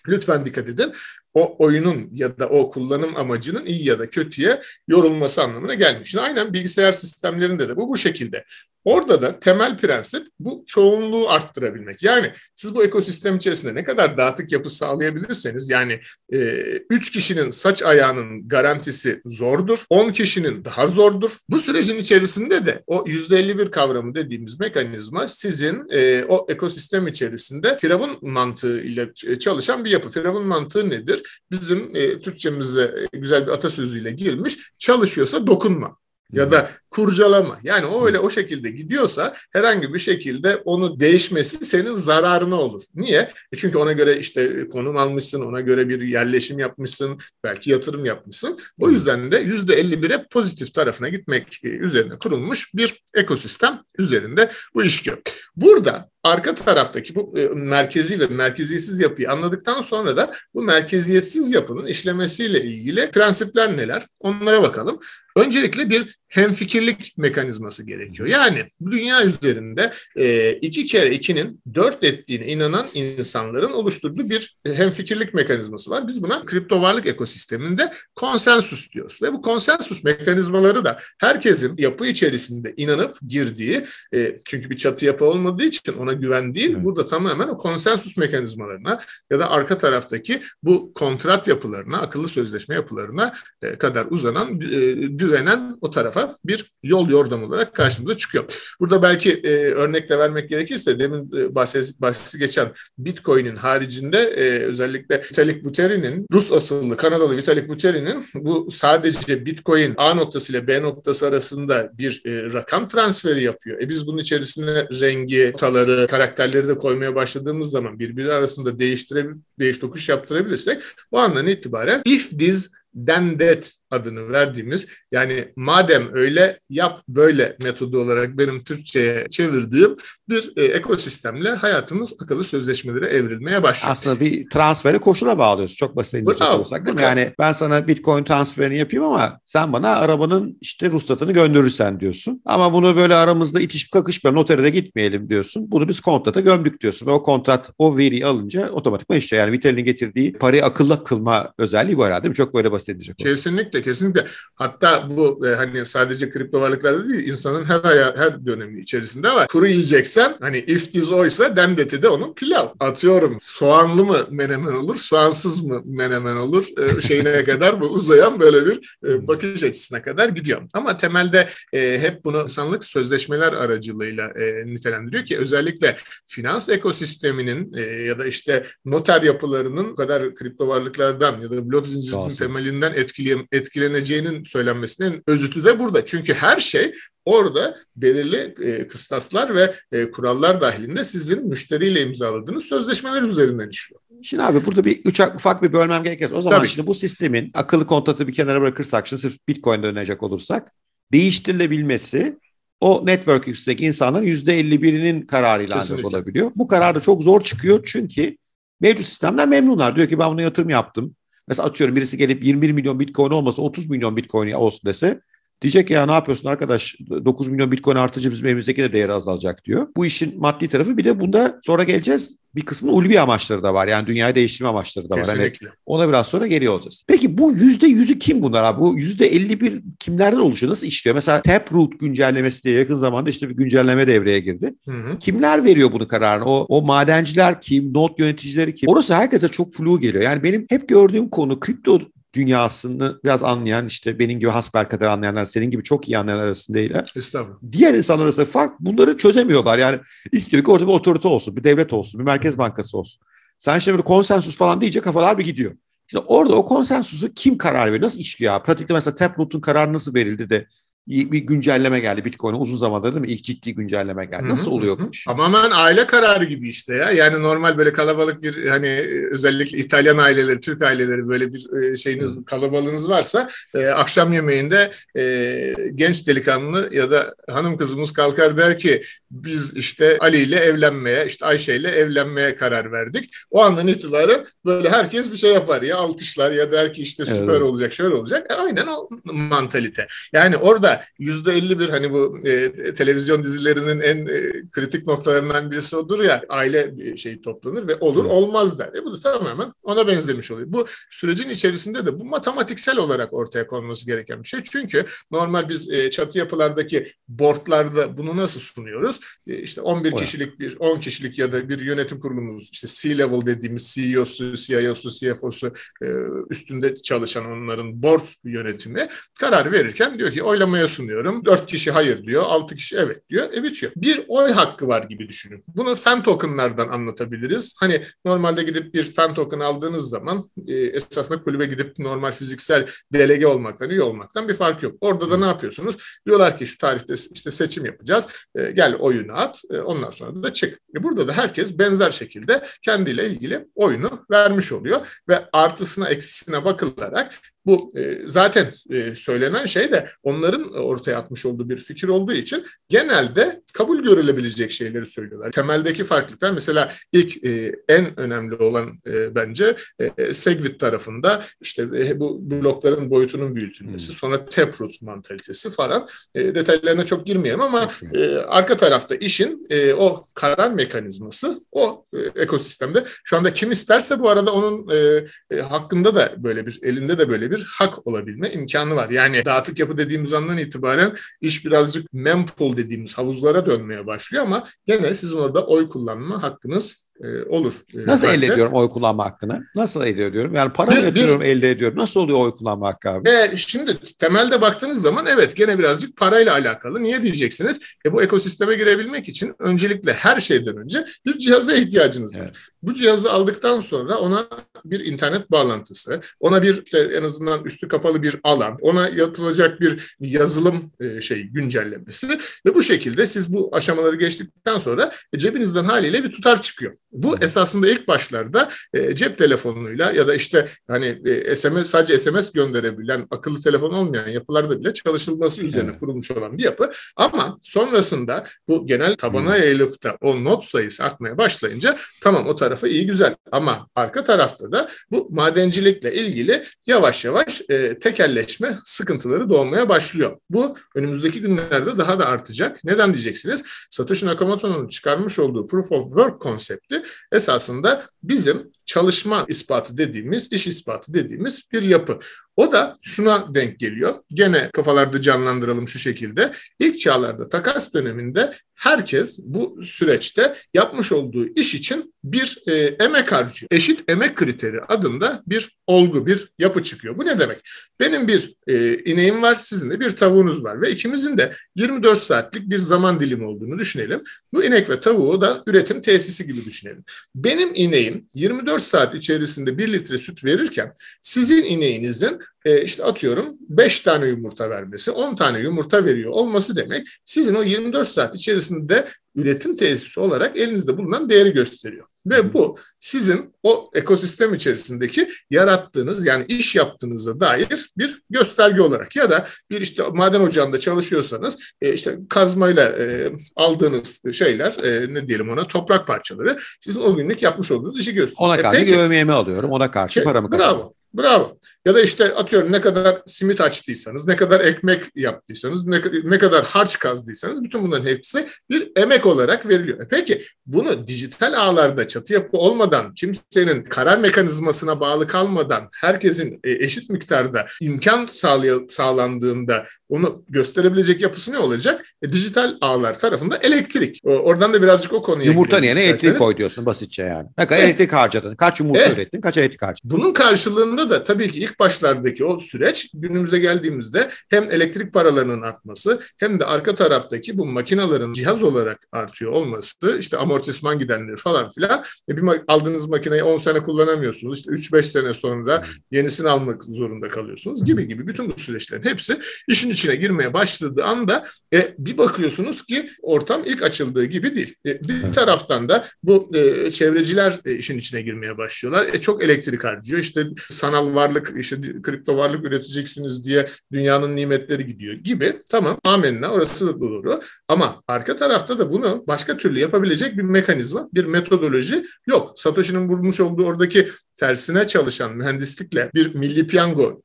lütfen dikkat edin. O oyunun ya da o kullanım amacının iyi ya da kötüye yorulması anlamına gelmiş. Aynen bilgisayar sistemlerinde de bu bu şekilde. Orada da temel prensip bu çoğunluğu arttırabilmek. Yani siz bu ekosistem içerisinde ne kadar dağıtık yapı sağlayabilirseniz yani 3 e, kişinin saç ayağının garantisi zordur. 10 kişinin daha zordur. Bu sürecin içerisinde de o %51 kavramı dediğimiz mekanizma sizin e, o ekosistem içerisinde firavun mantığı ile çalışan bir yapı. Firavun mantığı nedir? Bizim e, Türkçemizde güzel bir atasözüyle girmiş çalışıyorsa dokunma ya da kurcalama. Yani o öyle o şekilde gidiyorsa herhangi bir şekilde onu değişmesi senin zararına olur. Niye? E çünkü ona göre işte konum almışsın, ona göre bir yerleşim yapmışsın, belki yatırım yapmışsın. O yüzden de yüzde 51'e pozitif tarafına gitmek e, üzerine kurulmuş bir ekosistem üzerinde bu işliyor. Burada arka taraftaki bu e, merkezi ve merkeziyetsiz yapıyı anladıktan sonra da bu merkeziyetsiz yapının işlemesiyle ilgili prensipler neler? Onlara bakalım. Öncelikle bir hemfikirlik mekanizması gerekiyor. Yani dünya üzerinde e, iki kere ikinin dört ettiğine inanan insanların oluşturduğu bir hemfikirlik mekanizması var. Biz buna kripto varlık ekosisteminde konsensus diyoruz. Ve bu konsensus mekanizmaları da herkesin yapı içerisinde inanıp girdiği, e, çünkü bir çatı yapı olmadığı için ona güven değil, evet. burada tamamen o konsensus mekanizmalarına ya da arka taraftaki bu kontrat yapılarına, akıllı sözleşme yapılarına e, kadar uzanan, e, güvenen o tarafa bir yol yordam olarak karşımıza çıkıyor. Burada belki e, örnek de vermek gerekirse demin e, bahsi, bahsi geçen Bitcoin'in haricinde e, özellikle Vitalik Buterin'in Rus asıllı Kanadalı Vitalik Buterin'in bu sadece Bitcoin A noktası ile B noktası arasında bir e, rakam transferi yapıyor. E biz bunun içerisine rengi, notaları, karakterleri de koymaya başladığımız zaman birbiri arasında değiştire, değiş tokuş yaptırabilirsek bu andan itibaren if this then that adını verdiğimiz yani madem öyle yap böyle metodu olarak benim Türkçe'ye çevirdiğim bir e, ekosistemle hayatımız akıllı sözleşmelere evrilmeye başlıyor. Aslında bir transferi koşula bağlıyoruz. Çok basit inecek olsak değil mi? Yani ben sana bitcoin transferini yapayım ama sen bana arabanın işte ruhsatını gönderirsen diyorsun. Ama bunu böyle aramızda itişip kakışma notere de gitmeyelim diyorsun. Bunu biz kontrata gömdük diyorsun. Ve o kontrat o veriyi alınca otomatikman işte yani Vitel'in getirdiği parayı akıllı kılma özelliği bu herhalde? Çok böyle basit edecek. Kesinlikle kesinlikle. Hatta bu e, hani sadece kripto varlıklarda değil insanın her aya, her dönemi içerisinde var. Kuru yiyeceksen hani if this oysa dendeti de onun pilav. Atıyorum soğanlı mı menemen olur, soğansız mı menemen olur e, şeyine kadar bu uzayan böyle bir e, bakış açısına kadar gidiyor. Ama temelde e, hep bunu insanlık sözleşmeler aracılığıyla e, nitelendiriyor ki özellikle finans ekosisteminin e, ya da işte noter yapılarının kadar kripto varlıklardan ya da blok zincirinin temelinden etkilen, etkileneceğinin söylenmesinin özütü de burada. Çünkü her şey orada belirli e, kıstaslar ve e, kurallar dahilinde sizin müşteriyle imzaladığınız sözleşmeler üzerinden işliyor. Şimdi abi burada bir üç ufak bir bölmem gerekir. O zaman Tabii. şimdi bu sistemin akıllı kontratı bir kenara bırakırsak, şimdi sırf Bitcoin'de dönecek olursak değiştirilebilmesi o network üstündeki insanların %51'inin kararıyla ancak olabiliyor. Bu karar da çok zor çıkıyor çünkü mevcut sistemden memnunlar. Diyor ki ben buna yatırım yaptım. Mesela atıyorum birisi gelip 21 milyon bitcoin olmasa 30 milyon bitcoin olsun dese Diyecek ya ne yapıyorsun arkadaş 9 milyon bitcoin artıcı bizim evimizdeki de değeri azalacak diyor. Bu işin maddi tarafı bir de bunda sonra geleceğiz bir kısmı ulvi amaçları da var. Yani dünyayı değiştirme amaçları da var. Hani ona biraz sonra geliyor olacağız. Peki bu yüzde yüzü kim bunlar abi? Bu yüzde 51 kimlerden oluşuyor? Nasıl işliyor? Mesela Taproot güncellemesi diye yakın zamanda işte bir güncelleme devreye girdi. Hı hı. Kimler veriyor bunu kararını? O, o madenciler kim? Not yöneticileri kim? Orası herkese çok flu geliyor. Yani benim hep gördüğüm konu kripto dünyasını biraz anlayan işte benim gibi hasbel kadar anlayanlar, senin gibi çok iyi anlayan arasındayla. Estağfurullah. Diğer insanlar arasında fark bunları çözemiyorlar. Yani istiyor ki orada bir otorite olsun, bir devlet olsun, bir merkez bankası olsun. Sen şimdi böyle konsensus falan deyince kafalar bir gidiyor. İşte orada o konsensusu kim karar veriyor? Nasıl işliyor? Pratikte mesela Taproot'un kararı nasıl verildi de bir güncelleme geldi Bitcoin'e uzun zamandır değil mi? İlk ciddi güncelleme geldi. Nasıl oluyor bu iş? Tamamen aile kararı gibi işte ya. Yani normal böyle kalabalık bir hani özellikle İtalyan aileleri, Türk aileleri böyle bir e, şeyiniz hı. kalabalığınız varsa e, akşam yemeğinde e, genç delikanlı ya da hanım kızımız kalkar der ki biz işte Ali ile evlenmeye, işte Ayşe ile evlenmeye karar verdik. O andan itibaren böyle herkes bir şey yapar ya alkışlar ya der ki işte süper evet. olacak, şöyle olacak. E, aynen o mantalite. Yani orada yüzde elli bir hani bu e, televizyon dizilerinin en e, kritik noktalarından birisi odur ya aile bir şey toplanır ve olur olmaz der. E bu da tamamen ona benzemiş oluyor. Bu sürecin içerisinde de bu matematiksel olarak ortaya konması gereken bir şey. Çünkü normal biz e, çatı yapılardaki boardlarda bunu nasıl sunuyoruz? E, işte 11 o kişilik bir 10 kişilik ya da bir yönetim kurulumuz işte C-level dediğimiz CEO'su, CIO'su, CFO'su e, üstünde çalışan onların board yönetimi karar verirken diyor ki oylamaya sunuyorum. 4 kişi hayır diyor, 6 kişi evet diyor. E bitiyor. Bir oy hakkı var gibi düşünün. Bunu fan tokenlardan anlatabiliriz. Hani normalde gidip bir fan token aldığınız zaman e, esasında kulübe gidip normal fiziksel delege olmaktan, üye olmaktan bir fark yok. Orada da ne yapıyorsunuz? Diyorlar ki şu tarihte işte seçim yapacağız. E, gel oyunu at. E, ondan sonra da çık. E, burada da herkes benzer şekilde kendiyle ilgili oyunu vermiş oluyor ve artısına eksisine bakılarak bu e, zaten e, söylenen şey de onların ortaya atmış olduğu bir fikir olduğu için genelde kabul görülebilecek şeyleri söylüyorlar. Temeldeki farklılıklar mesela ilk e, en önemli olan e, bence e, Segwit tarafında işte e, bu blokların boyutunun büyütülmesi, hmm. sonra taproot mantalitesi falan e, detaylarına çok girmeyelim ama e, arka tarafta işin e, o karar mekanizması o e, ekosistemde şu anda kim isterse bu arada onun e, e, hakkında da böyle bir elinde de böyle bir bir hak olabilme imkanı var. Yani dağıtık yapı dediğimiz andan itibaren iş birazcık mempool dediğimiz havuzlara dönmeye başlıyor ama gene sizin orada oy kullanma hakkınız e, olur. E, Nasıl elde ediyorum oy kullanma hakkını? Nasıl elde ediyorum? Yani para mı yatırıyorum elde ediyorum? Nasıl oluyor oy kullanma hakkı abi? E, şimdi temelde baktığınız zaman evet gene birazcık parayla alakalı. Niye diyeceksiniz? E, bu ekosisteme girebilmek için öncelikle her şeyden önce bir cihaza ihtiyacınız var. Evet. Bu cihazı aldıktan sonra ona bir internet bağlantısı, ona bir işte en azından üstü kapalı bir alan, ona yapılacak bir yazılım e, şey güncellemesi ve bu şekilde siz bu aşamaları geçtikten sonra e, cebinizden haliyle bir tutar çıkıyor. Bu esasında ilk başlarda e, cep telefonuyla ya da işte hani e, SMS sadece SMS gönderebilen akıllı telefon olmayan yapılarda bile çalışılması üzerine evet. kurulmuş olan bir yapı. Ama sonrasında bu genel tabana yayılıp da o not sayısı artmaya başlayınca tamam o tarafı iyi güzel ama arka tarafta da bu madencilikle ilgili yavaş yavaş e, tekelleşme sıkıntıları doğmaya başlıyor. Bu önümüzdeki günlerde daha da artacak. Neden diyeceksiniz? Satoshi Nakamoto'nun çıkarmış olduğu Proof of Work konsepti esasında bizim çalışma ispatı dediğimiz, iş ispatı dediğimiz bir yapı. O da şuna denk geliyor. Gene kafalarda canlandıralım şu şekilde. İlk çağlarda takas döneminde herkes bu süreçte yapmış olduğu iş için bir e, emek harcıyor. Eşit emek kriteri adında bir olgu, bir yapı çıkıyor. Bu ne demek? Benim bir e, ineğim var, sizin de bir tavuğunuz var ve ikimizin de 24 saatlik bir zaman dilimi olduğunu düşünelim. Bu inek ve tavuğu da üretim tesisi gibi düşünelim. Benim ineğim 24 saat içerisinde 1 litre süt verirken sizin ineğinizin e, işte atıyorum 5 tane yumurta vermesi, 10 tane yumurta veriyor olması demek sizin o 24 saat içerisinde üretim tesisi olarak elinizde bulunan değeri gösteriyor. Ve bu sizin o ekosistem içerisindeki yarattığınız yani iş yaptığınıza dair bir gösterge olarak ya da bir işte maden ocağında çalışıyorsanız e, işte kazmayla e, aldığınız şeyler e, ne diyelim ona toprak parçaları sizin o günlük yapmış olduğunuz işi gösteriyor. Ona karşı e, peki, alıyorum ona karşı paramı kazanıyorum. Bravo. Bravo. Ya da işte atıyorum ne kadar simit açtıysanız, ne kadar ekmek yaptıysanız, ne, ne kadar harç kazdıysanız bütün bunların hepsi bir emek olarak veriliyor. E peki bunu dijital ağlarda çatı yapı olmadan, kimsenin karar mekanizmasına bağlı kalmadan, herkesin e, eşit miktarda imkan sağlay- sağlandığında onu gösterebilecek yapısı ne olacak? E, dijital ağlar tarafında elektrik. Oradan da birazcık o konuya Yumurta yerine elektrik koy diyorsun basitçe yani. Ne kadar evet. elektrik harcadın? Kaç yumurta evet. ürettin? Kaç elektrik harcadın? Bunun karşılığında Burada da tabii ki ilk başlardaki o süreç günümüze geldiğimizde hem elektrik paralarının artması hem de arka taraftaki bu makinaların cihaz olarak artıyor olması işte amortisman gidenleri falan filan e bir aldığınız makineyi 10 sene kullanamıyorsunuz. İşte 3-5 sene sonra yenisini almak zorunda kalıyorsunuz gibi gibi bütün bu süreçlerin hepsi işin içine girmeye başladığı anda e, bir bakıyorsunuz ki ortam ilk açıldığı gibi değil. E, bir taraftan da bu e, çevreciler e, işin içine girmeye başlıyorlar. E, çok elektrik harcıyor. İşte sanal varlık, işte kripto varlık üreteceksiniz diye dünyanın nimetleri gidiyor gibi. Tamam amenna orası da doğru. Ama arka tarafta da bunu başka türlü yapabilecek bir mekanizma, bir metodoloji yok. Satoshi'nin bulmuş olduğu oradaki tersine çalışan mühendislikle bir milli piyango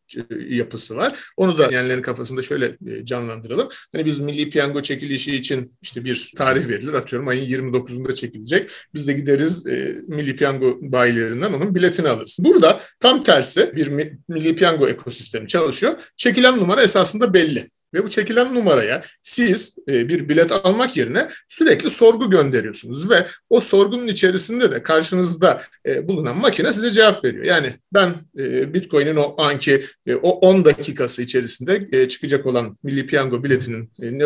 yapısı var. Onu da yenlerin kafasında şöyle e, canlandıralım. Hani biz milli piyango çekilişi için işte bir tarih verilir. Atıyorum ayın 29'unda çekilecek. Biz de gideriz e, milli piyango bayilerinden onun biletini alırız. Burada tam tersi bir milli piyango ekosistemi çalışıyor. Çekilen numara esasında belli. Ve bu çekilen numaraya siz e, bir bilet almak yerine sürekli sorgu gönderiyorsunuz ve o sorgunun içerisinde de karşınızda e, bulunan makine size cevap veriyor. Yani ben e, Bitcoin'in o anki o 10 dakikası içerisinde çıkacak olan Milli Piyango biletinin ne,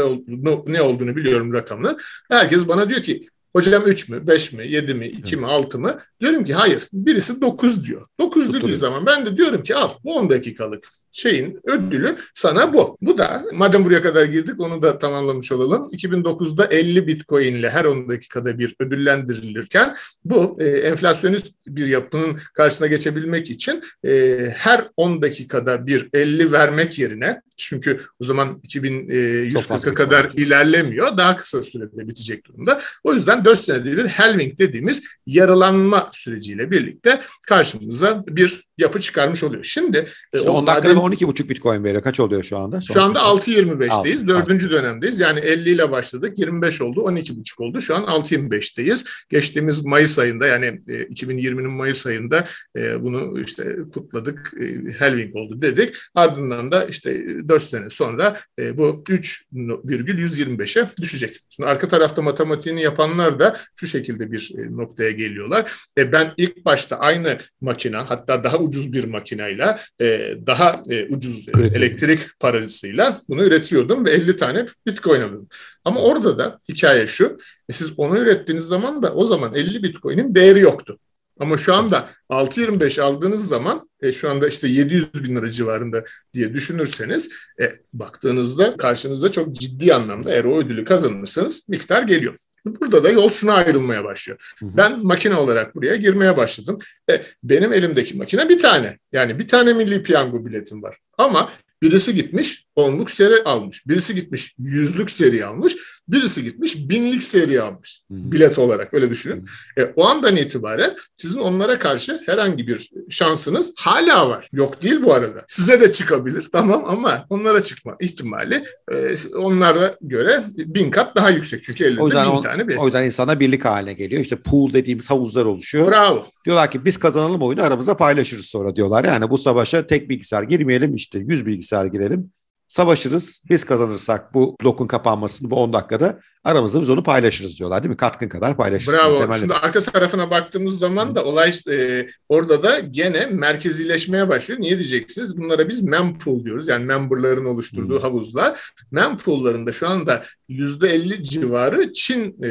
ne olduğunu biliyorum rakamını. Herkes bana diyor ki Hocam 3 mü, 5 mi, 7 mi, 2 mi, 6 mı? Diyorum ki hayır. Birisi 9 diyor. 9 Tutturuyor. dediği zaman ben de diyorum ki al bu 10 dakikalık şeyin ödülü sana bu. Bu da madem buraya kadar girdik onu da tamamlamış olalım. 2009'da 50 Bitcoin ile her 10 dakikada bir ödüllendirilirken bu e, enflasyonist bir yapının karşısına geçebilmek için e, her 10 dakikada bir 50 vermek yerine çünkü o zaman 2140'a kadar ilerlemiyor. Daha kısa sürede bitecek durumda. O yüzden 4 senede bir halving dediğimiz yarılanma süreciyle birlikte karşımıza bir yapı çıkarmış oluyor. Şimdi e, işte 10 dakikada 12,5 Bitcoin veriyor. Kaç oluyor şu anda? Son şu anda 6.25'teyiz. Dördüncü dönemdeyiz. Yani 50 ile başladık. 25 oldu. 12,5 oldu. Şu an 6.25'teyiz. Geçtiğimiz Mayıs ayında yani 2020'nin e, Mayıs ayında e, bunu işte kutladık. Halving oldu dedik. Ardından da işte 4 sene sonra bu 3,125'e düşecek. Şimdi arka tarafta matematiğini yapanlar da şu şekilde bir noktaya geliyorlar. Ben ilk başta aynı makina hatta daha ucuz bir makinayla e, daha e, ucuz e, elektrik parasıyla bunu üretiyordum ve 50 tane bitcoin alıyordum. Ama orada da hikaye şu. E, siz onu ürettiğiniz zaman da o zaman 50 bitcoin'in değeri yoktu. Ama şu anda 6.25 aldığınız zaman e, şu anda işte 700 bin lira civarında diye düşünürseniz e, baktığınızda karşınıza çok ciddi anlamda eğer o ödülü kazanırsanız miktar geliyor. Burada da yol şuna ayrılmaya başlıyor. Hı hı. Ben makine olarak buraya girmeye başladım. E, benim elimdeki makine bir tane. Yani bir tane milli piyango biletim var. Ama birisi gitmiş onluk seri almış. Birisi gitmiş yüzlük seri almış. Birisi gitmiş binlik seri almış bilet olarak öyle düşünün. E, o andan itibaren sizin onlara karşı herhangi bir şansınız hala var. Yok değil bu arada. Size de çıkabilir tamam ama onlara çıkma ihtimali e, onlara göre bin kat daha yüksek. Çünkü elinde o yüzden bin on, tane bilet. O yüzden insana birlik haline geliyor. İşte pool dediğimiz havuzlar oluşuyor. Bravo. Diyorlar ki biz kazanalım oyunu aramızda paylaşırız sonra diyorlar. Yani bu savaşa tek bilgisayar girmeyelim işte 100 bilgisayar girelim savaşırız. Biz kazanırsak bu blokun kapanmasını bu 10 dakikada aramızda biz onu paylaşırız diyorlar değil mi? Katkın kadar paylaşırız. Bravo. Temelli. Şimdi arka tarafına baktığımız zaman da olay e, orada da gene merkezileşmeye başlıyor. Niye diyeceksiniz? Bunlara biz mempool diyoruz. Yani memberların oluşturduğu hmm. havuzlar. Mempool'larında şu anda %50 civarı Çin e,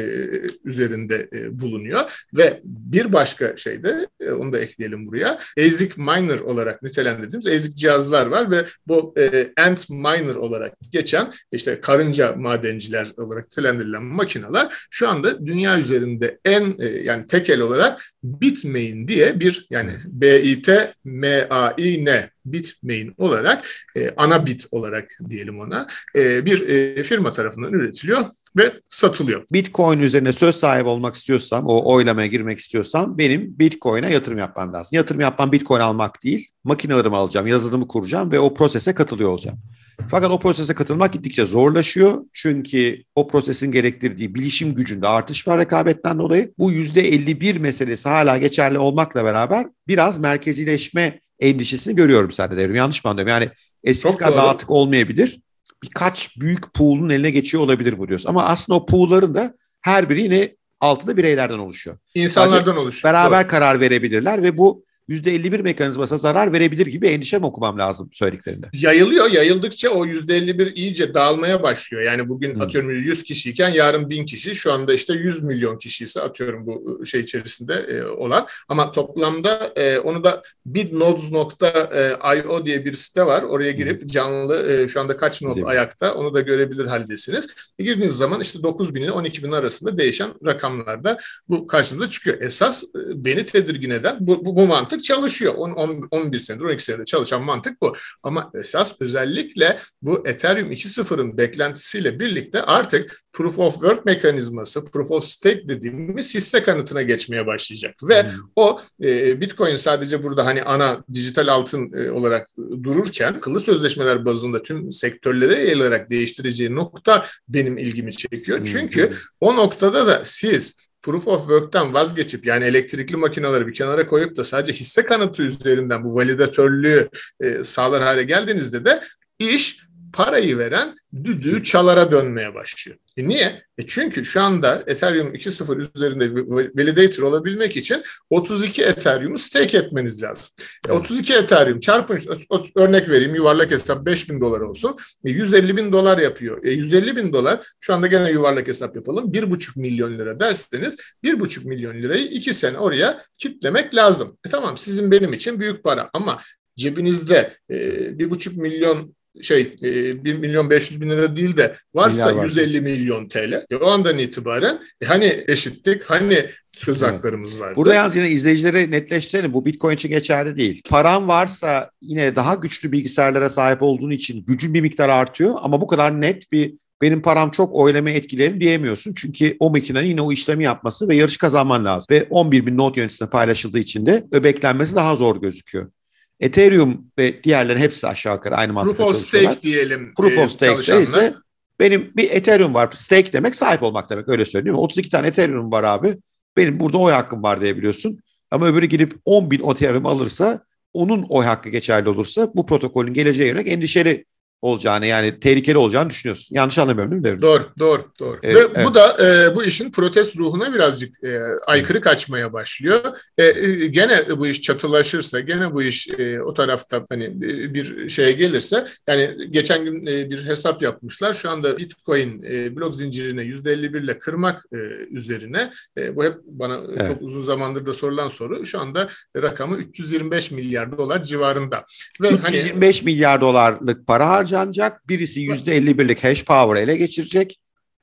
üzerinde e, bulunuyor ve bir başka şey de e, onu da ekleyelim buraya. ASIC miner olarak nitelendirdiğimiz ASIC cihazlar var ve bu e, Ant miner olarak geçen işte karınca madenciler olarak nitelendirilen makineler şu anda dünya üzerinde en e, yani tekel olarak Bitmain diye bir yani B-I-T M-A-I-N Bitmain olarak e, ana bit olarak diyelim ona e, bir e, firma tarafından üretiliyor ve satılıyor. Bitcoin üzerine söz sahibi olmak istiyorsam, o oylamaya girmek istiyorsam benim Bitcoin'e yatırım yapmam lazım. Yatırım yapmam Bitcoin almak değil, makinelerimi alacağım, yazılımı kuracağım ve o prosese katılıyor olacağım. Fakat o prosese katılmak gittikçe zorlaşıyor. Çünkü o prosesin gerektirdiği bilişim gücünde artış var rekabetten dolayı. Bu %51 meselesi hala geçerli olmakla beraber biraz merkezileşme endişesini görüyorum sende devrim. Yanlış mı anlıyorum? Yani eskisi kadar dağıtık olmayabilir. Birkaç büyük pool'un eline geçiyor olabilir bu diyorsun. Ama aslında o pool'ların da her biri yine altında bireylerden oluşuyor. İnsanlardan Sadece oluşuyor. Beraber Doğru. karar verebilirler ve bu %51 mekanizmasına zarar verebilir gibi endişe mi okumam lazım söylediklerinde? Yayılıyor. Yayıldıkça o %51 iyice dağılmaya başlıyor. Yani bugün hmm. atıyorum 100 kişiyken yarın 1000 kişi. Şu anda işte 100 milyon kişi ise atıyorum bu ıı, şey içerisinde e, olan. Ama toplamda e, onu da bidnodes.io diye bir site var. Oraya girip canlı e, şu anda kaç nod ayakta onu da görebilir haldesiniz. E, girdiğiniz zaman işte 9 bin ile 12 bin arasında değişen rakamlarda bu karşımıza çıkıyor. Esas e, beni tedirgin eden bu, bu, bu mantık çalışıyor. 10, 10, 11 senedir 12 senedir çalışan mantık bu. Ama esas özellikle bu Ethereum 2.0'ın beklentisiyle birlikte artık Proof of Work mekanizması, Proof of Stake dediğimiz hisse kanıtına geçmeye başlayacak. Ve hmm. o e, Bitcoin sadece burada hani ana dijital altın e, olarak dururken akıllı sözleşmeler bazında tüm sektörlere yayılarak değiştireceği nokta benim ilgimi çekiyor. Hmm. Çünkü o noktada da siz proof of work'tan vazgeçip yani elektrikli makineleri bir kenara koyup da sadece hisse kanıtı üzerinden bu validatörlüğü e, sağlar hale geldiğinizde de iş parayı veren düdüğü çalara dönmeye başlıyor. E niye? E çünkü şu anda Ethereum 2.0 üzerinde validator olabilmek için 32 Ethereum'u stake etmeniz lazım. E 32 Ethereum çarpın örnek vereyim yuvarlak hesap 5000 dolar olsun. E 150 bin dolar yapıyor. E 150 bin dolar şu anda gene yuvarlak hesap yapalım. 1,5 milyon lira derseniz 1,5 milyon lirayı 2 sene oraya kitlemek lazım. E tamam sizin benim için büyük para ama cebinizde e, 1,5 milyon şey e, 1 milyon 500 bin lira değil de varsa var. 150 milyon TL e, o andan itibaren e, hani eşittik hani söz evet. haklarımız vardı. Burada yalnız yine izleyicilere netleştirelim. Bu Bitcoin için geçerli değil. Paran varsa yine daha güçlü bilgisayarlara sahip olduğun için gücün bir miktar artıyor ama bu kadar net bir benim param çok oylama etkilerim diyemiyorsun. Çünkü o makinenin yine o işlemi yapması ve yarış kazanman lazım. Ve 11 bin node yöneticisine paylaşıldığı için de öbeklenmesi daha zor gözüküyor. Ethereum ve diğerlerin hepsi aşağı yukarı aynı mantıkla Proof of stake diyelim. Proof of stake ise benim bir Ethereum var. Stake demek sahip olmak demek öyle söyleyeyim. 32 tane Ethereum var abi. Benim burada oy hakkım var diyebiliyorsun. Ama öbürü gidip 10 bin Ethereum alırsa onun oy hakkı geçerli olursa bu protokolün geleceğe yönelik endişeli olacağını yani tehlikeli olacağını düşünüyorsun. Yanlış anlamıyorum değil mi Devrim? Doğru, doğru, doğru. Evet, Ve evet. bu da e, bu işin protest ruhuna birazcık e, aykırı kaçmaya başlıyor. E, e, gene bu iş çatılaşırsa, gene bu iş e, o tarafta hani e, bir şeye gelirse yani geçen gün e, bir hesap yapmışlar. Şu anda Bitcoin e, blok zincirine yüzde 51 ile kırmak e, üzerine e, bu hep bana evet. çok uzun zamandır da sorulan soru. Şu anda rakamı 325 milyar dolar civarında. Ve 325 hani, milyar dolarlık para harcı harcanacak. Birisi %51'lik hash power ele geçirecek.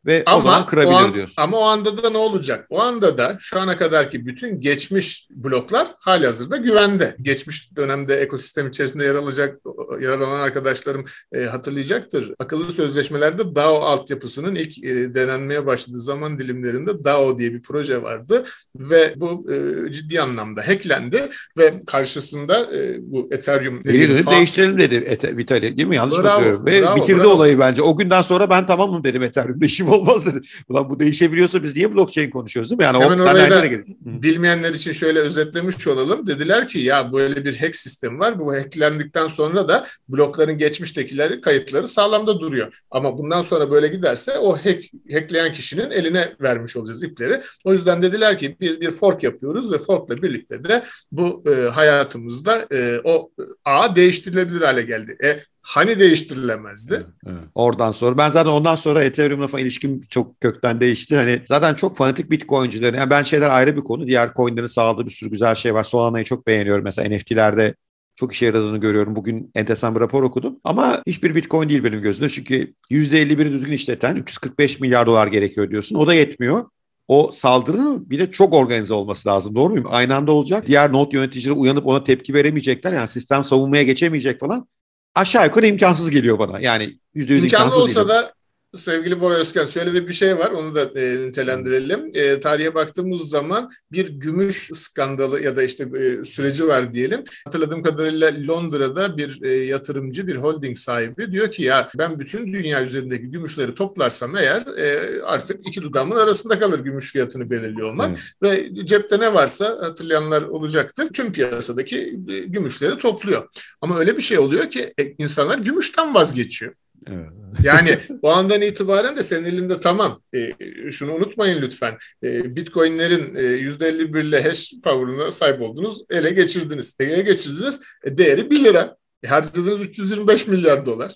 Ve ama, o zaman kırabilir o an, diyorsun. Ama o anda da ne olacak? O anda da şu ana kadarki bütün geçmiş bloklar hali hazırda güvende. Geçmiş dönemde ekosistem içerisinde yer alacak, yer alan arkadaşlarım e, hatırlayacaktır. Akıllı sözleşmelerde DAO altyapısının ilk e, denenmeye başladığı zaman dilimlerinde DAO diye bir proje vardı ve bu e, ciddi anlamda hacklendi ve karşısında e, bu Ethereum... Geri değiştirelim dedi Ete, Vitali değil mi? Yanlış mı diyorum? Ve bravo, bitirdi bravo. olayı bence. O günden sonra ben tamamım dedim Ethereum'da işim olmaz dedi. Ulan bu değişebiliyorsa biz niye blockchain konuşuyoruz değil mi? Yani Hemen o, oraya da bilmeyenler için şöyle özetlemiş olalım. Dediler ki ya böyle bir hack sistemi var. Bu hacklendikten sonra da blokların geçmiştekileri kayıtları sağlamda duruyor. Ama bundan sonra böyle giderse o hack, hackleyen kişinin eline vermiş olacağız ipleri. O yüzden dediler ki biz bir fork yapıyoruz ve forkla birlikte de bu e, hayatımızda e, o ağ değiştirilebilir hale geldi. E, Hani değiştirilemezdi. Evet, evet. Oradan sonra ben zaten ondan sonra Ethereum'la falan ilişkim çok kökten değişti. Hani zaten çok fanatik Bitcoin'cilerin. Yani ben şeyler ayrı bir konu. Diğer coin'lerin sağladığı bir sürü güzel şey var. Solana'yı çok beğeniyorum. Mesela NFT'lerde çok işe yaradığını görüyorum. Bugün enteresan bir rapor okudum. Ama hiçbir Bitcoin değil benim gözümde. Çünkü %51'i düzgün işleten 345 milyar dolar gerekiyor diyorsun. O da yetmiyor o saldırının bir de çok organize olması lazım. Doğru muyum? Aynı anda olacak. Diğer not yöneticileri uyanıp ona tepki veremeyecekler. Yani sistem savunmaya geçemeyecek falan aşağı yukarı imkansız geliyor bana. Yani yüzde yüz imkansız olsa değil. da sevgili Bora Özkan şöyle de bir şey var onu da e, nitelendirelim. E, tarihe baktığımız zaman bir gümüş skandalı ya da işte e, süreci var diyelim. Hatırladığım kadarıyla Londra'da bir e, yatırımcı, bir holding sahibi diyor ki ya ben bütün dünya üzerindeki gümüşleri toplarsam eğer e, artık iki dudağımın arasında kalır gümüş fiyatını belirliyor olmak. Hmm. Ve cepte ne varsa hatırlayanlar olacaktır. Tüm piyasadaki e, gümüşleri topluyor. Ama öyle bir şey oluyor ki e, insanlar gümüşten vazgeçiyor. Evet. Yani o andan itibaren de senin elinde tamam. E, şunu unutmayın lütfen. E, Bitcoin'lerin e, %51 ile hash power'ına sahip oldunuz. Ele geçirdiniz. Ele geçirdiniz. E, değeri 1 lira. E, harcadığınız 325 milyar dolar.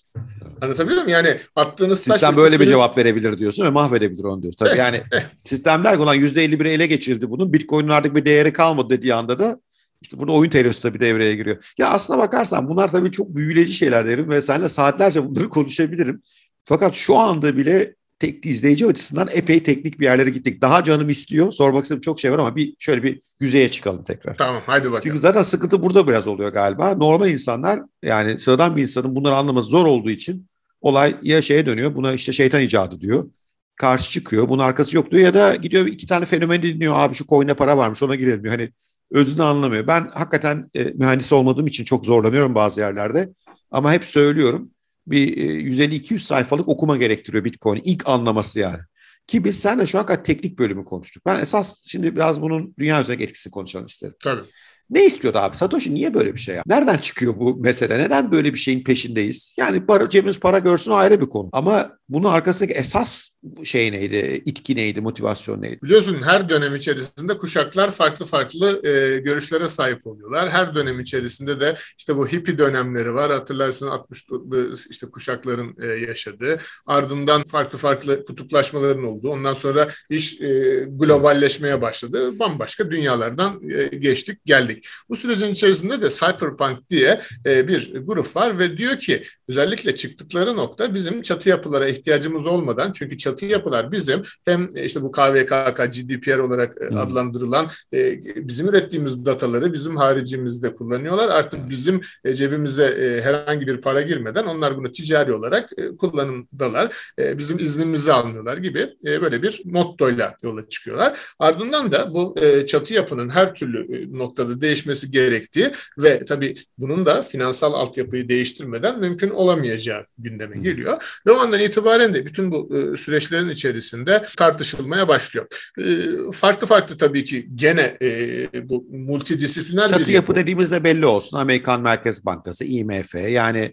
Anlatabiliyor muyum? Yani attığınız sistem taş... Sistem böyle bir cevap verebilir diyorsun ve mahvedebilir onu diyorsun. Tabii yani sistem der ki olan %51'i ele geçirdi bunun. Bitcoin'in artık bir değeri kalmadı dediği anda da işte burada oyun teorisi tabii devreye giriyor. Ya aslına bakarsan bunlar tabii çok büyüleyici şeyler derim ve seninle saatlerce bunları konuşabilirim. Fakat şu anda bile tek izleyici açısından epey teknik bir yerlere gittik. Daha canım istiyor. Sormak istediğim çok şey var ama bir şöyle bir yüzeye çıkalım tekrar. Tamam hadi bakalım. Çünkü zaten sıkıntı burada biraz oluyor galiba. Normal insanlar yani sıradan bir insanın bunları anlaması zor olduğu için olay ya şeye dönüyor. Buna işte şeytan icadı diyor. Karşı çıkıyor. Bunun arkası yok diyor ya da gidiyor iki tane fenomen dinliyor. Abi şu coin'e para varmış ona girelim diyor. Hani özünü anlamıyor. Ben hakikaten e, mühendis olmadığım için çok zorlanıyorum bazı yerlerde. Ama hep söylüyorum bir 150-200 e, sayfalık okuma gerektiriyor Bitcoin ilk anlaması yani. Ki biz seninle şu an teknik bölümü konuştuk. Ben esas şimdi biraz bunun dünya üzerindeki etkisini konuşalım isterim. Tabii. Ne istiyordu abi? Satoshi niye böyle bir şey yaptı? Nereden çıkıyor bu mesele? Neden böyle bir şeyin peşindeyiz? Yani para, cebimiz para görsün ayrı bir konu. Ama bunun arkasındaki esas şey neydi? İtki neydi? Motivasyon neydi? Biliyorsun her dönem içerisinde kuşaklar farklı farklı e, görüşlere sahip oluyorlar. Her dönem içerisinde de işte bu hippie dönemleri var. Hatırlarsın 60'lı işte kuşakların e, yaşadığı. Ardından farklı farklı kutuplaşmaların olduğu. Ondan sonra iş e, globalleşmeye başladı. Bambaşka dünyalardan e, geçtik, geldik. Bu sürecin içerisinde de Cyberpunk diye e, bir grup var ve diyor ki özellikle çıktıkları nokta bizim çatı yapılara ihtiyacımız olmadan çünkü çatı yapılar bizim hem işte bu KVKK, GDPR olarak hmm. adlandırılan e, bizim ürettiğimiz dataları bizim haricimizde kullanıyorlar. Artık bizim e, cebimize e, herhangi bir para girmeden onlar bunu ticari olarak kullanımdalar. Bizim iznimizi almıyorlar gibi böyle bir mottoyla yola çıkıyorlar. Ardından da bu çatı yapının her türlü noktada değişmesi gerektiği ve tabii bunun da finansal altyapıyı değiştirmeden mümkün olamayacağı gündeme geliyor. Ve o andan itibaren de bütün bu e, süreçlerin içerisinde tartışılmaya başlıyor. E, farklı farklı tabii ki gene e, bu multidisipliner Çatı bir yapı yapı dediğimizde belli olsun. Amerikan Merkez Bankası, IMF yani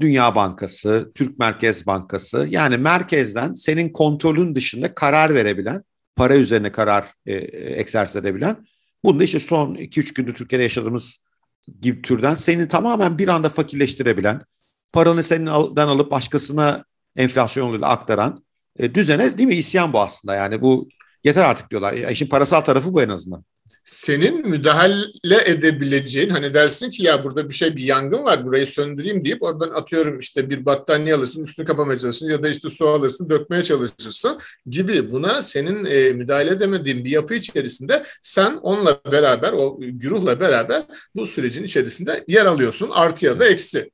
Dünya Bankası, Türk Merkez Bankası yani merkezden senin kontrolün dışında karar verebilen, para üzerine karar e, egzersiz edebilen. Bunu da işte son 2-3 gündür Türkiye'de yaşadığımız gibi türden seni tamamen bir anda fakirleştirebilen, paranı senden alıp başkasına enflasyon yoluyla aktaran e, düzene değil mi isyan bu aslında yani bu yeter artık diyorlar. E, parasal tarafı bu en azından. Senin müdahale edebileceğin hani dersin ki ya burada bir şey bir yangın var burayı söndüreyim deyip oradan atıyorum işte bir battaniye alırsın üstünü kapamaya çalışırsın ya da işte su alırsın dökmeye çalışırsın gibi buna senin e, müdahale edemediğin bir yapı içerisinde sen onunla beraber o güruhla beraber bu sürecin içerisinde yer alıyorsun artı ya da eksi.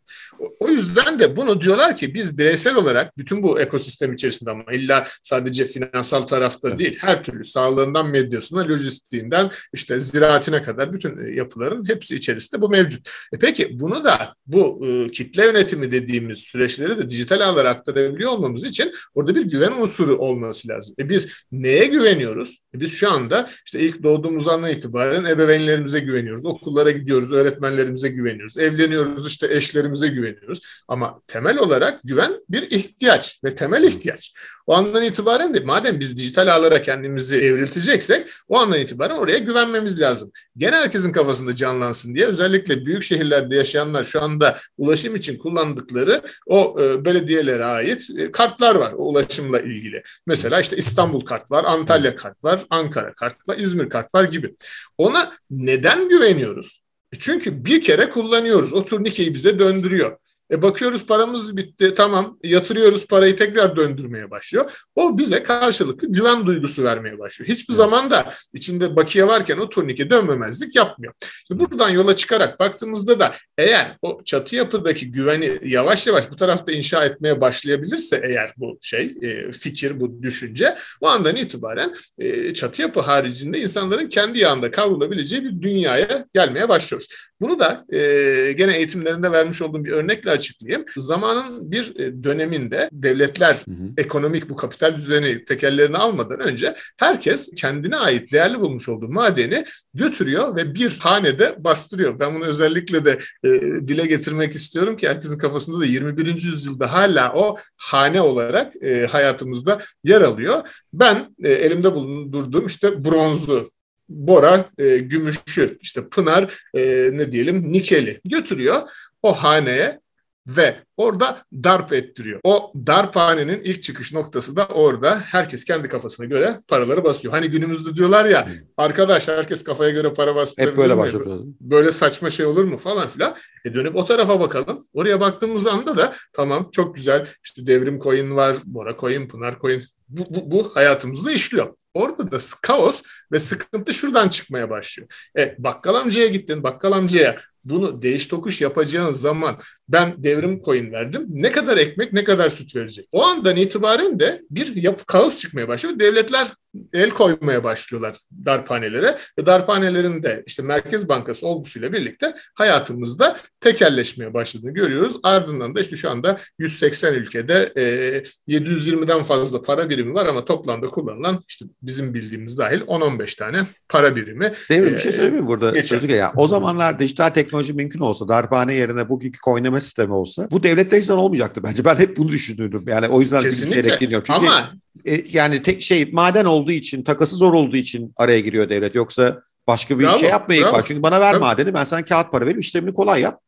O yüzden de bunu diyorlar ki biz bireysel olarak bütün bu ekosistem içerisinde ama illa sadece finansal tarafta değil her türlü sağlığından medyasına, lojistiğinden işte ziraatine kadar bütün e, yapıların hepsi içerisinde bu mevcut. E peki bunu da bu e, kitle yönetimi dediğimiz süreçleri de dijital ağlara aktarabiliyor olmamız için orada bir güven unsuru olması lazım. E biz neye güveniyoruz? E biz şu anda işte ilk doğduğumuz andan itibaren ebeveynlerimize güveniyoruz, okullara gidiyoruz, öğretmenlerimize güveniyoruz, evleniyoruz işte eşlerimize güveniyoruz güveniyoruz. Ama temel olarak güven bir ihtiyaç ve temel ihtiyaç. O andan itibaren de madem biz dijital ağlara kendimizi evrilteceksek o andan itibaren oraya güvenmemiz lazım. Gene herkesin kafasında canlansın diye özellikle büyük şehirlerde yaşayanlar şu anda ulaşım için kullandıkları o e, belediyelere ait e, kartlar var o ulaşımla ilgili. Mesela işte İstanbul kart var, Antalya kart var, Ankara kart var, İzmir kart var gibi. Ona neden güveniyoruz? E çünkü bir kere kullanıyoruz. O turnikeyi bize döndürüyor. E bakıyoruz paramız bitti tamam yatırıyoruz parayı tekrar döndürmeye başlıyor. O bize karşılıklı güven duygusu vermeye başlıyor. Hiçbir zaman da içinde bakiye varken o turnike dönmemezlik yapmıyor. İşte buradan yola çıkarak baktığımızda da eğer o çatı yapıdaki güveni yavaş yavaş bu tarafta inşa etmeye başlayabilirse eğer bu şey e, fikir bu düşünce o andan itibaren e, çatı yapı haricinde insanların kendi yağında kavrulabileceği bir dünyaya gelmeye başlıyoruz. Bunu da e, gene eğitimlerinde vermiş olduğum bir örnekle açıklayayım. Zamanın bir e, döneminde devletler hı hı. ekonomik bu kapital düzeni tekerlerini almadan önce herkes kendine ait değerli bulmuş olduğu madeni götürüyor ve bir hanede bastırıyor. Ben bunu özellikle de e, dile getirmek istiyorum ki herkesin kafasında da 21. yüzyılda hala o hane olarak e, hayatımızda yer alıyor. Ben e, elimde bulundurduğum işte bronzu Bora e, gümüşü, işte Pınar e, ne diyelim nikeli götürüyor o haneye ve orada darp ettiriyor. O darphanenin ilk çıkış noktası da orada. Herkes kendi kafasına göre paraları basıyor. Hani günümüzde diyorlar ya arkadaş herkes kafaya göre para bastırabilir Hep böyle başladı. Böyle saçma şey olur mu falan filan. E dönüp o tarafa bakalım. Oraya baktığımız anda da tamam çok güzel işte devrim coin var, Bora coin, Pınar coin bu, bu, bu hayatımızda işliyor. Orada da kaos ve sıkıntı şuradan çıkmaya başlıyor. E, bakkal amcaya gittin, bakkal amcaya bunu değiş tokuş yapacağın zaman ben devrim coin verdim. Ne kadar ekmek ne kadar süt verecek? O andan itibaren de bir yapı kaos çıkmaya başlıyor. Devletler el koymaya başlıyorlar darphanelere ve darphanelerin de işte Merkez Bankası olgusuyla birlikte hayatımızda tekelleşmeye başladığını görüyoruz. Ardından da işte şu anda 180 ülkede e, 720'den fazla para birimi var ama toplamda kullanılan işte bizim bildiğimiz dahil 10-15 tane para birimi. Mi? Bir şey söyleyeyim mi burada? Geçer. Ya, o zamanlar dijital teknoloji mümkün olsa, darphane yerine bugünkü coinleme sistemi olsa bu devletler yüzünden olmayacaktı bence. Ben hep bunu düşünürdüm. Yani o yüzden Kesinlikle. Çünkü Ama e, yani tek şey maden olduğu için, takası zor olduğu için araya giriyor devlet. Yoksa başka bir bravo, şey yapmaya var. Çünkü bana ver Tabii. madeni, ben sana kağıt para vereyim, işlemini kolay yap.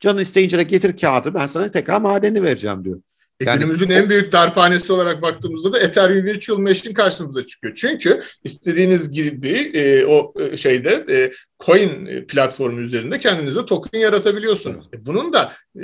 Canın isteyince de getir kağıdı, ben sana tekrar madenini vereceğim diyor. E yani, günümüzün en büyük darphanesi olarak baktığımızda da Ethereum Virtual Machine karşımıza çıkıyor. Çünkü istediğiniz gibi e, o e, şeyde e, coin platformu üzerinde kendinize token yaratabiliyorsunuz. E, bunun da e,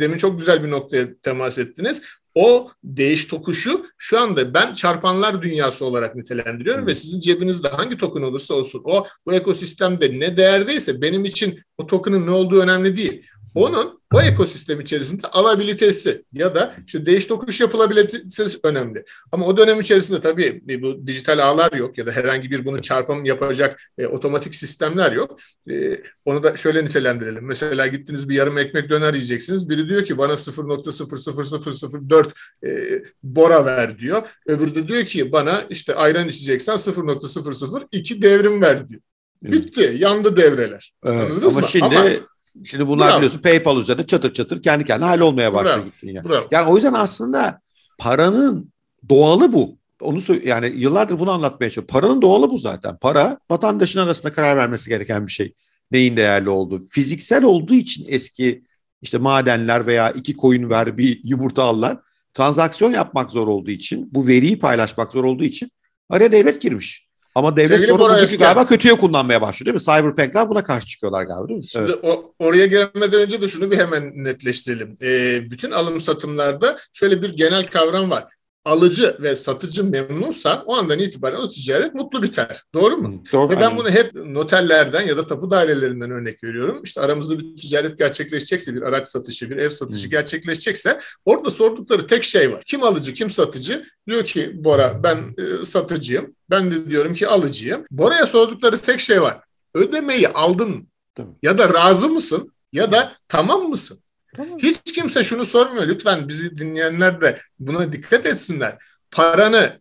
demin çok güzel bir noktaya temas ettiniz. O değiş tokuşu şu anda ben çarpanlar dünyası olarak nitelendiriyorum hmm. ve sizin cebinizde hangi token olursa olsun o bu ekosistemde ne değerdeyse benim için o token'ın ne olduğu önemli değil. Onun o ekosistem içerisinde alabilitesi ya da şu değiş tokuş yapılabilitesi önemli. Ama o dönem içerisinde tabii bu dijital ağlar yok ya da herhangi bir bunu çarpım yapacak e, otomatik sistemler yok. E, onu da şöyle nitelendirelim. Mesela gittiniz bir yarım ekmek döner yiyeceksiniz. Biri diyor ki bana 0.00004 e, bora ver diyor. Öbürü de diyor ki bana işte ayran içeceksen 0.002 devrim ver diyor. Bitti. Yandı devreler. Evet, ama mı? şimdi ama, Şimdi bunlar Bravo. biliyorsun PayPal üzerinde çatır çatır kendi kendine hal olmaya başlıyor. Yani. yani o yüzden aslında paranın doğalı bu. Onu yani yıllardır bunu anlatmaya çalışıyorum. Paranın doğalı bu zaten. Para vatandaşın arasında karar vermesi gereken bir şey. Neyin değerli olduğu. Fiziksel olduğu için eski işte madenler veya iki koyun ver bir yumurta allar. Transaksiyon yapmak zor olduğu için, bu veriyi paylaşmak zor olduğu için araya devlet girmiş. Ama devlet sorumluluğu galiba kötüye kullanmaya başlıyor değil mi? Cyberpunk'lar buna karşı çıkıyorlar galiba değil mi? Şimdi evet. o, oraya gelmeden önce de şunu bir hemen netleştirelim. Ee, bütün alım satımlarda şöyle bir genel kavram var alıcı ve satıcı memnunsa o andan itibaren o ticaret mutlu biter. Doğru mu? Doğru, ve ben bunu hep noterlerden ya da tapu dairelerinden örnek veriyorum. İşte aramızda bir ticaret gerçekleşecekse, bir araç satışı, bir ev satışı hmm. gerçekleşecekse orada sordukları tek şey var. Kim alıcı, kim satıcı? Diyor ki Bora ben e, satıcıyım. Ben de diyorum ki alıcıyım. Bora'ya sordukları tek şey var. Ödemeyi aldın mı? Ya da razı mısın? Ya da tamam mısın? Hiç kimse şunu sormuyor. Lütfen bizi dinleyenler de buna dikkat etsinler. Paranı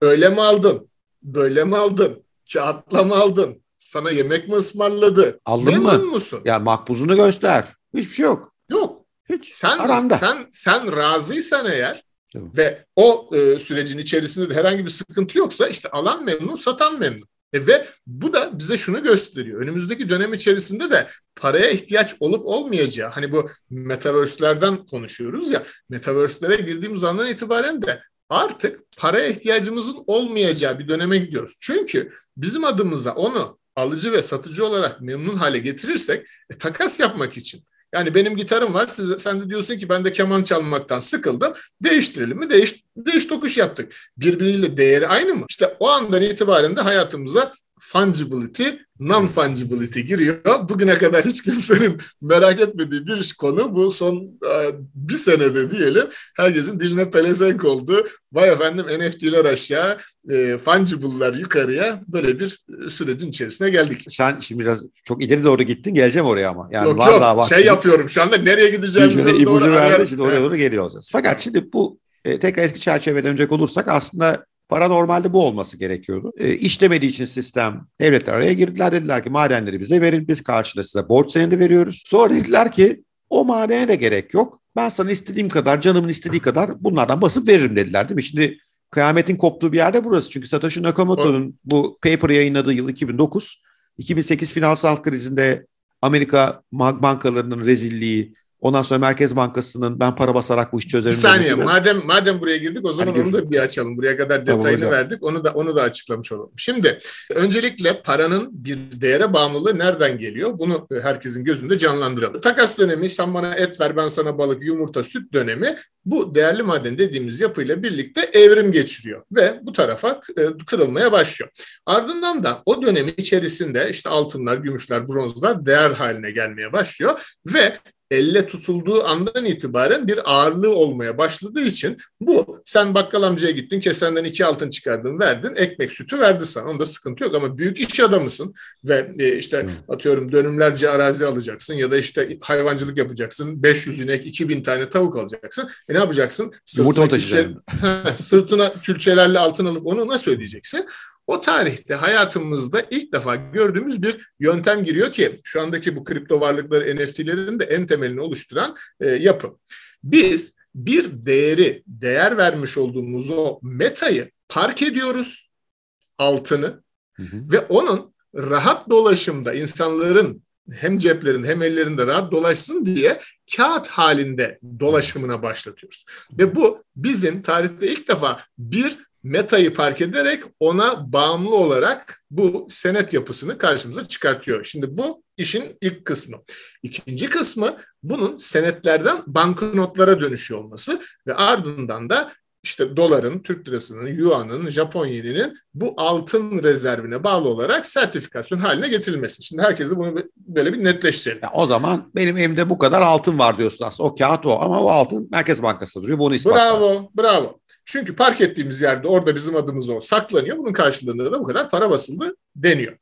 öyle mi aldın? Böyle mi aldın? Kağıtla mı aldın? Sana yemek mi ısmarladı? Aldın Memnun mı? musun? Ya makbuzunu göster. Hiçbir şey yok. Yok. Hiç. Sen Aranda. sen sen razıysan eğer Tamam. Ve o e, sürecin içerisinde de herhangi bir sıkıntı yoksa işte alan memnun, satan memnun. E ve bu da bize şunu gösteriyor. Önümüzdeki dönem içerisinde de paraya ihtiyaç olup olmayacağı. Hani bu metaverse'lerden konuşuyoruz ya. Metaverse'lere girdiğimiz andan itibaren de artık paraya ihtiyacımızın olmayacağı bir döneme gidiyoruz. Çünkü bizim adımıza onu alıcı ve satıcı olarak memnun hale getirirsek e, takas yapmak için yani benim gitarım var. Siz, sen de diyorsun ki ben de keman çalmaktan sıkıldım. Değiştirelim mi? Değiş, değiş tokuş yaptık. Birbiriyle değeri aynı mı? İşte o andan itibaren de hayatımıza fungibility, non-fungibility giriyor. Bugüne kadar hiç kimsenin merak etmediği bir konu bu son e, bir senede diyelim herkesin diline pelesenk oldu. Vay efendim NFT'ler aşağı, e, fungible'lar yukarıya böyle bir sürecin içerisine geldik. Sen şimdi biraz çok ileri doğru gittin geleceğim oraya ama. Yani yok var yok daha şey yapıyorum şu anda nereye gideceğimizi doğru verdi, şimdi oraya doğru geliyor olacağız. Fakat şimdi bu e, tekrar eski çerçeveye dönecek olursak aslında Para normalde bu olması gerekiyordu. E, işlemediği için sistem devletler araya girdiler dediler ki madenleri bize verin biz karşılığında size borç senedi veriyoruz. Sonra dediler ki o madene de gerek yok. Ben sana istediğim kadar canımın istediği kadar bunlardan basıp veririm dediler değil mi? Şimdi kıyametin koptuğu bir yerde burası. Çünkü Satoshi Nakamoto'nun bu paper yayınladığı yıl 2009. 2008 finansal krizinde Amerika bankalarının rezilliği, Ondan sonra Merkez Bankası'nın ben para basarak bu işi çözerim. Bir saniye madem madem buraya girdik o zaman hani onu da bir açalım. Buraya kadar detayını tamam, verdik. Onu da onu da açıklamış olalım. Şimdi öncelikle paranın bir değere bağımlılığı nereden geliyor? Bunu e, herkesin gözünde canlandıralım. Takas dönemi sen bana et ver ben sana balık, yumurta, süt dönemi bu değerli maden dediğimiz yapıyla birlikte evrim geçiriyor ve bu tarafa e, kırılmaya başlıyor. Ardından da o dönemi içerisinde işte altınlar, gümüşler, bronzlar değer haline gelmeye başlıyor ve elle tutulduğu andan itibaren bir ağırlığı olmaya başladığı için bu sen bakkal amcaya gittin kesenden iki altın çıkardın verdin ekmek sütü verdi sana. Onda sıkıntı yok ama büyük iş adamısın ve e, işte atıyorum dönümlerce arazi alacaksın ya da işte hayvancılık yapacaksın 500 inek 2000 tane tavuk alacaksın. E ne yapacaksın? Sırtına, külçe, sırtına külçelerle altın alıp onu nasıl ödeyeceksin o tarihte hayatımızda ilk defa gördüğümüz bir yöntem giriyor ki şu andaki bu kripto varlıkları NFT'lerin de en temelini oluşturan e, yapı. Biz bir değeri, değer vermiş olduğumuz o metayı park ediyoruz, altını hı hı. ve onun rahat dolaşımda insanların hem ceplerin hem ellerinde rahat dolaşsın diye kağıt halinde dolaşımına başlatıyoruz. Ve bu bizim tarihte ilk defa bir metayı park ederek ona bağımlı olarak bu senet yapısını karşımıza çıkartıyor. Şimdi bu işin ilk kısmı. İkinci kısmı bunun senetlerden banknotlara dönüşüyor olması ve ardından da işte doların, Türk lirasının, yuanın, Japon yeninin bu altın rezervine bağlı olarak sertifikasyon haline getirilmesi. Şimdi herkese bunu böyle bir netleştirelim. Ya o zaman benim elimde bu kadar altın var diyorsun aslında. O kağıt o ama o altın Merkez Bankası duruyor. Bunu ispatlar. Bravo, bravo. Çünkü park ettiğimiz yerde orada bizim adımız o saklanıyor. Bunun karşılığında da bu kadar para basıldı deniyor.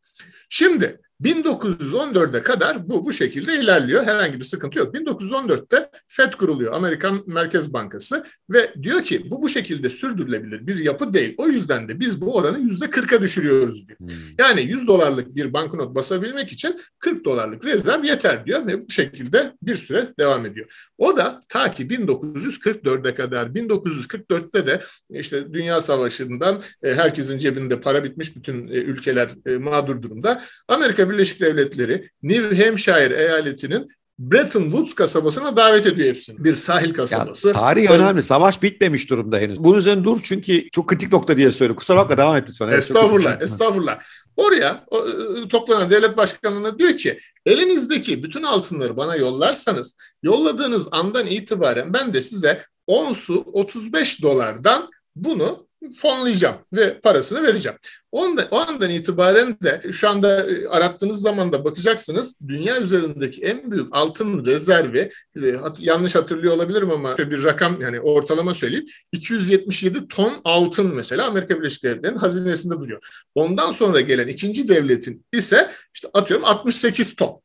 Şimdi 1914'e kadar bu bu şekilde ilerliyor. Herhangi bir sıkıntı yok. 1914'te FED kuruluyor. Amerikan Merkez Bankası ve diyor ki bu bu şekilde sürdürülebilir bir yapı değil. O yüzden de biz bu oranı %40'a düşürüyoruz diyor. Hmm. Yani 100 dolarlık bir banknot basabilmek için 40 dolarlık rezerv yeter diyor ve bu şekilde bir süre devam ediyor. O da ta ki 1944'e kadar 1944'te de işte Dünya Savaşı'ndan e, herkesin cebinde para bitmiş bütün e, ülkeler e, mağdur durumda. Amerika Birleşik Devletleri New Hampshire eyaletinin Bretton Woods kasabasına davet ediyor hepsini. Bir sahil kasabası. Ya, tarih önemli. Savaş bitmemiş durumda henüz. Bunun üzerine dur çünkü çok kritik nokta diye söylüyorum. Kusura bakma devam et lütfen. Estağfurullah, estağfurullah. Oraya o, e, toplanan devlet başkanlığına diyor ki elinizdeki bütün altınları bana yollarsanız yolladığınız andan itibaren ben de size onsu 35 dolardan bunu fonlayacağım ve parasını vereceğim. Onda, o andan itibaren de şu anda e, arattığınız zaman da bakacaksınız dünya üzerindeki en büyük altın rezervi e, yanlış hatırlıyor olabilirim ama bir rakam yani ortalama söyleyeyim 277 ton altın mesela Amerika Birleşik Devletleri'nin hazinesinde duruyor. Ondan sonra gelen ikinci devletin ise işte atıyorum 68 ton.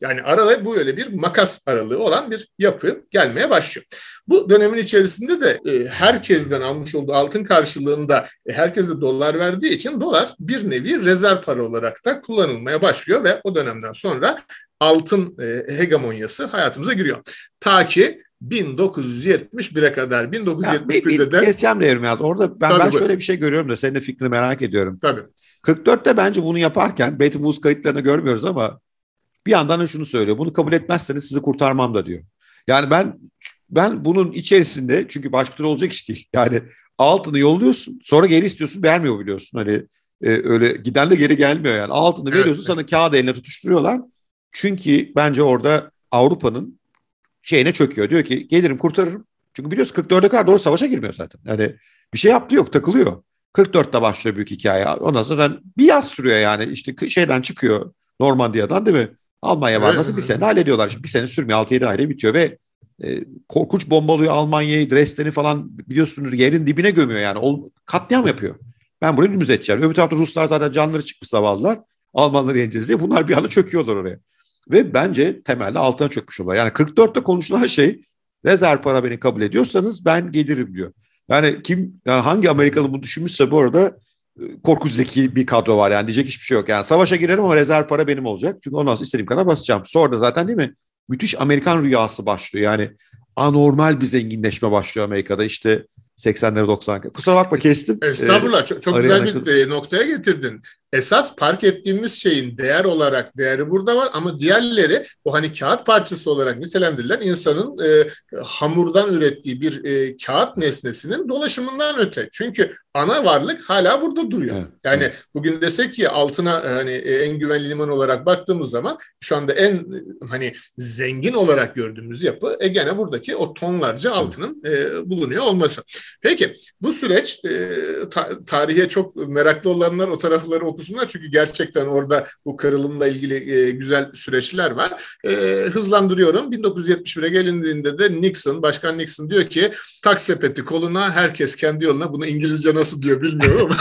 Yani arada bu öyle bir makas aralığı olan bir yapı gelmeye başlıyor. Bu dönemin içerisinde de e, herkesten almış olduğu altın karşılığında e, herkese dolar verdiği için dolar bir nevi rezerv para olarak da kullanılmaya başlıyor ve o dönemden sonra altın e, hegemonyası hayatımıza giriyor. Ta ki 1971'e kadar 1971'de de keseceğim devrim yaz. Orada ben, ben şöyle bir şey görüyorum da senin de fikrini merak ediyorum. Tabii. 44'te bence bunu yaparken Bretton Woods kayıtlarını görmüyoruz ama bir yandan da şunu söylüyor. Bunu kabul etmezseniz sizi kurtarmam da diyor. Yani ben ben bunun içerisinde çünkü başka türlü olacak iş değil. Yani altını yolluyorsun sonra geri istiyorsun vermiyor biliyorsun. Hani e, öyle giden de geri gelmiyor yani. Altını veriyorsun evet. sana kağıdı eline tutuşturuyorlar. Çünkü bence orada Avrupa'nın şeyine çöküyor. Diyor ki gelirim kurtarırım. Çünkü biliyorsun 44'e kadar doğru savaşa girmiyor zaten. Yani bir şey yaptı yok takılıyor. 44'te başlıyor büyük hikaye. Ondan sonra bir yaz sürüyor yani. İşte şeyden çıkıyor Normandiya'dan değil mi? Almanya var nasıl bir sene hallediyorlar. Şimdi bir sene sürmüyor 6-7 ayda bitiyor ve e, korkunç bombalıyor Almanya'yı, Dresden'i falan biliyorsunuz yerin dibine gömüyor yani. O, katliam yapıyor. Ben burayı dümdüz edeceğim. Öbür tarafta Ruslar zaten canları çıkmış zavallılar. Almanları yeneceğiz diye. Bunlar bir anda çöküyorlar oraya. Ve bence temelde altına çökmüş oluyor. Yani 44'te konuşulan şey rezerv para beni kabul ediyorsanız ben gelirim diyor. Yani kim yani hangi Amerikalı bu düşünmüşse bu arada korkunç zeki bir kadro var yani diyecek hiçbir şey yok. Yani savaşa girerim ama rezerv para benim olacak. Çünkü ondan sonra istediğim kadar basacağım. Sonra da zaten değil mi? Müthiş Amerikan rüyası başlıyor. Yani anormal bir zenginleşme başlıyor Amerika'da. İşte 80'lere 90'lara. Kusura bakma kestim. Estağfurullah. Ee, çok, çok güzel bir e, noktaya getirdin. Esas park ettiğimiz şeyin değer olarak değeri burada var ama diğerleri o hani kağıt parçası olarak nitelendirilen insanın e, hamurdan ürettiği bir e, kağıt nesnesinin dolaşımından öte. Çünkü ana varlık hala burada duruyor. Evet, yani bugün desek ki altına hani en güvenli liman olarak baktığımız zaman şu anda en hani zengin olarak gördüğümüz yapı e, gene buradaki o tonlarca altının e, bulunuyor olması. Peki bu süreç e, ta, tarihe çok meraklı olanlar o tarafları okusunlar çünkü gerçekten orada bu kırılımla ilgili e, güzel süreçler var. E, hızlandırıyorum. 1971'e gelindiğinde de Nixon, Başkan Nixon diyor ki tak sepeti koluna herkes kendi yoluna bunu İngilizce nasıl diyor bilmiyorum ama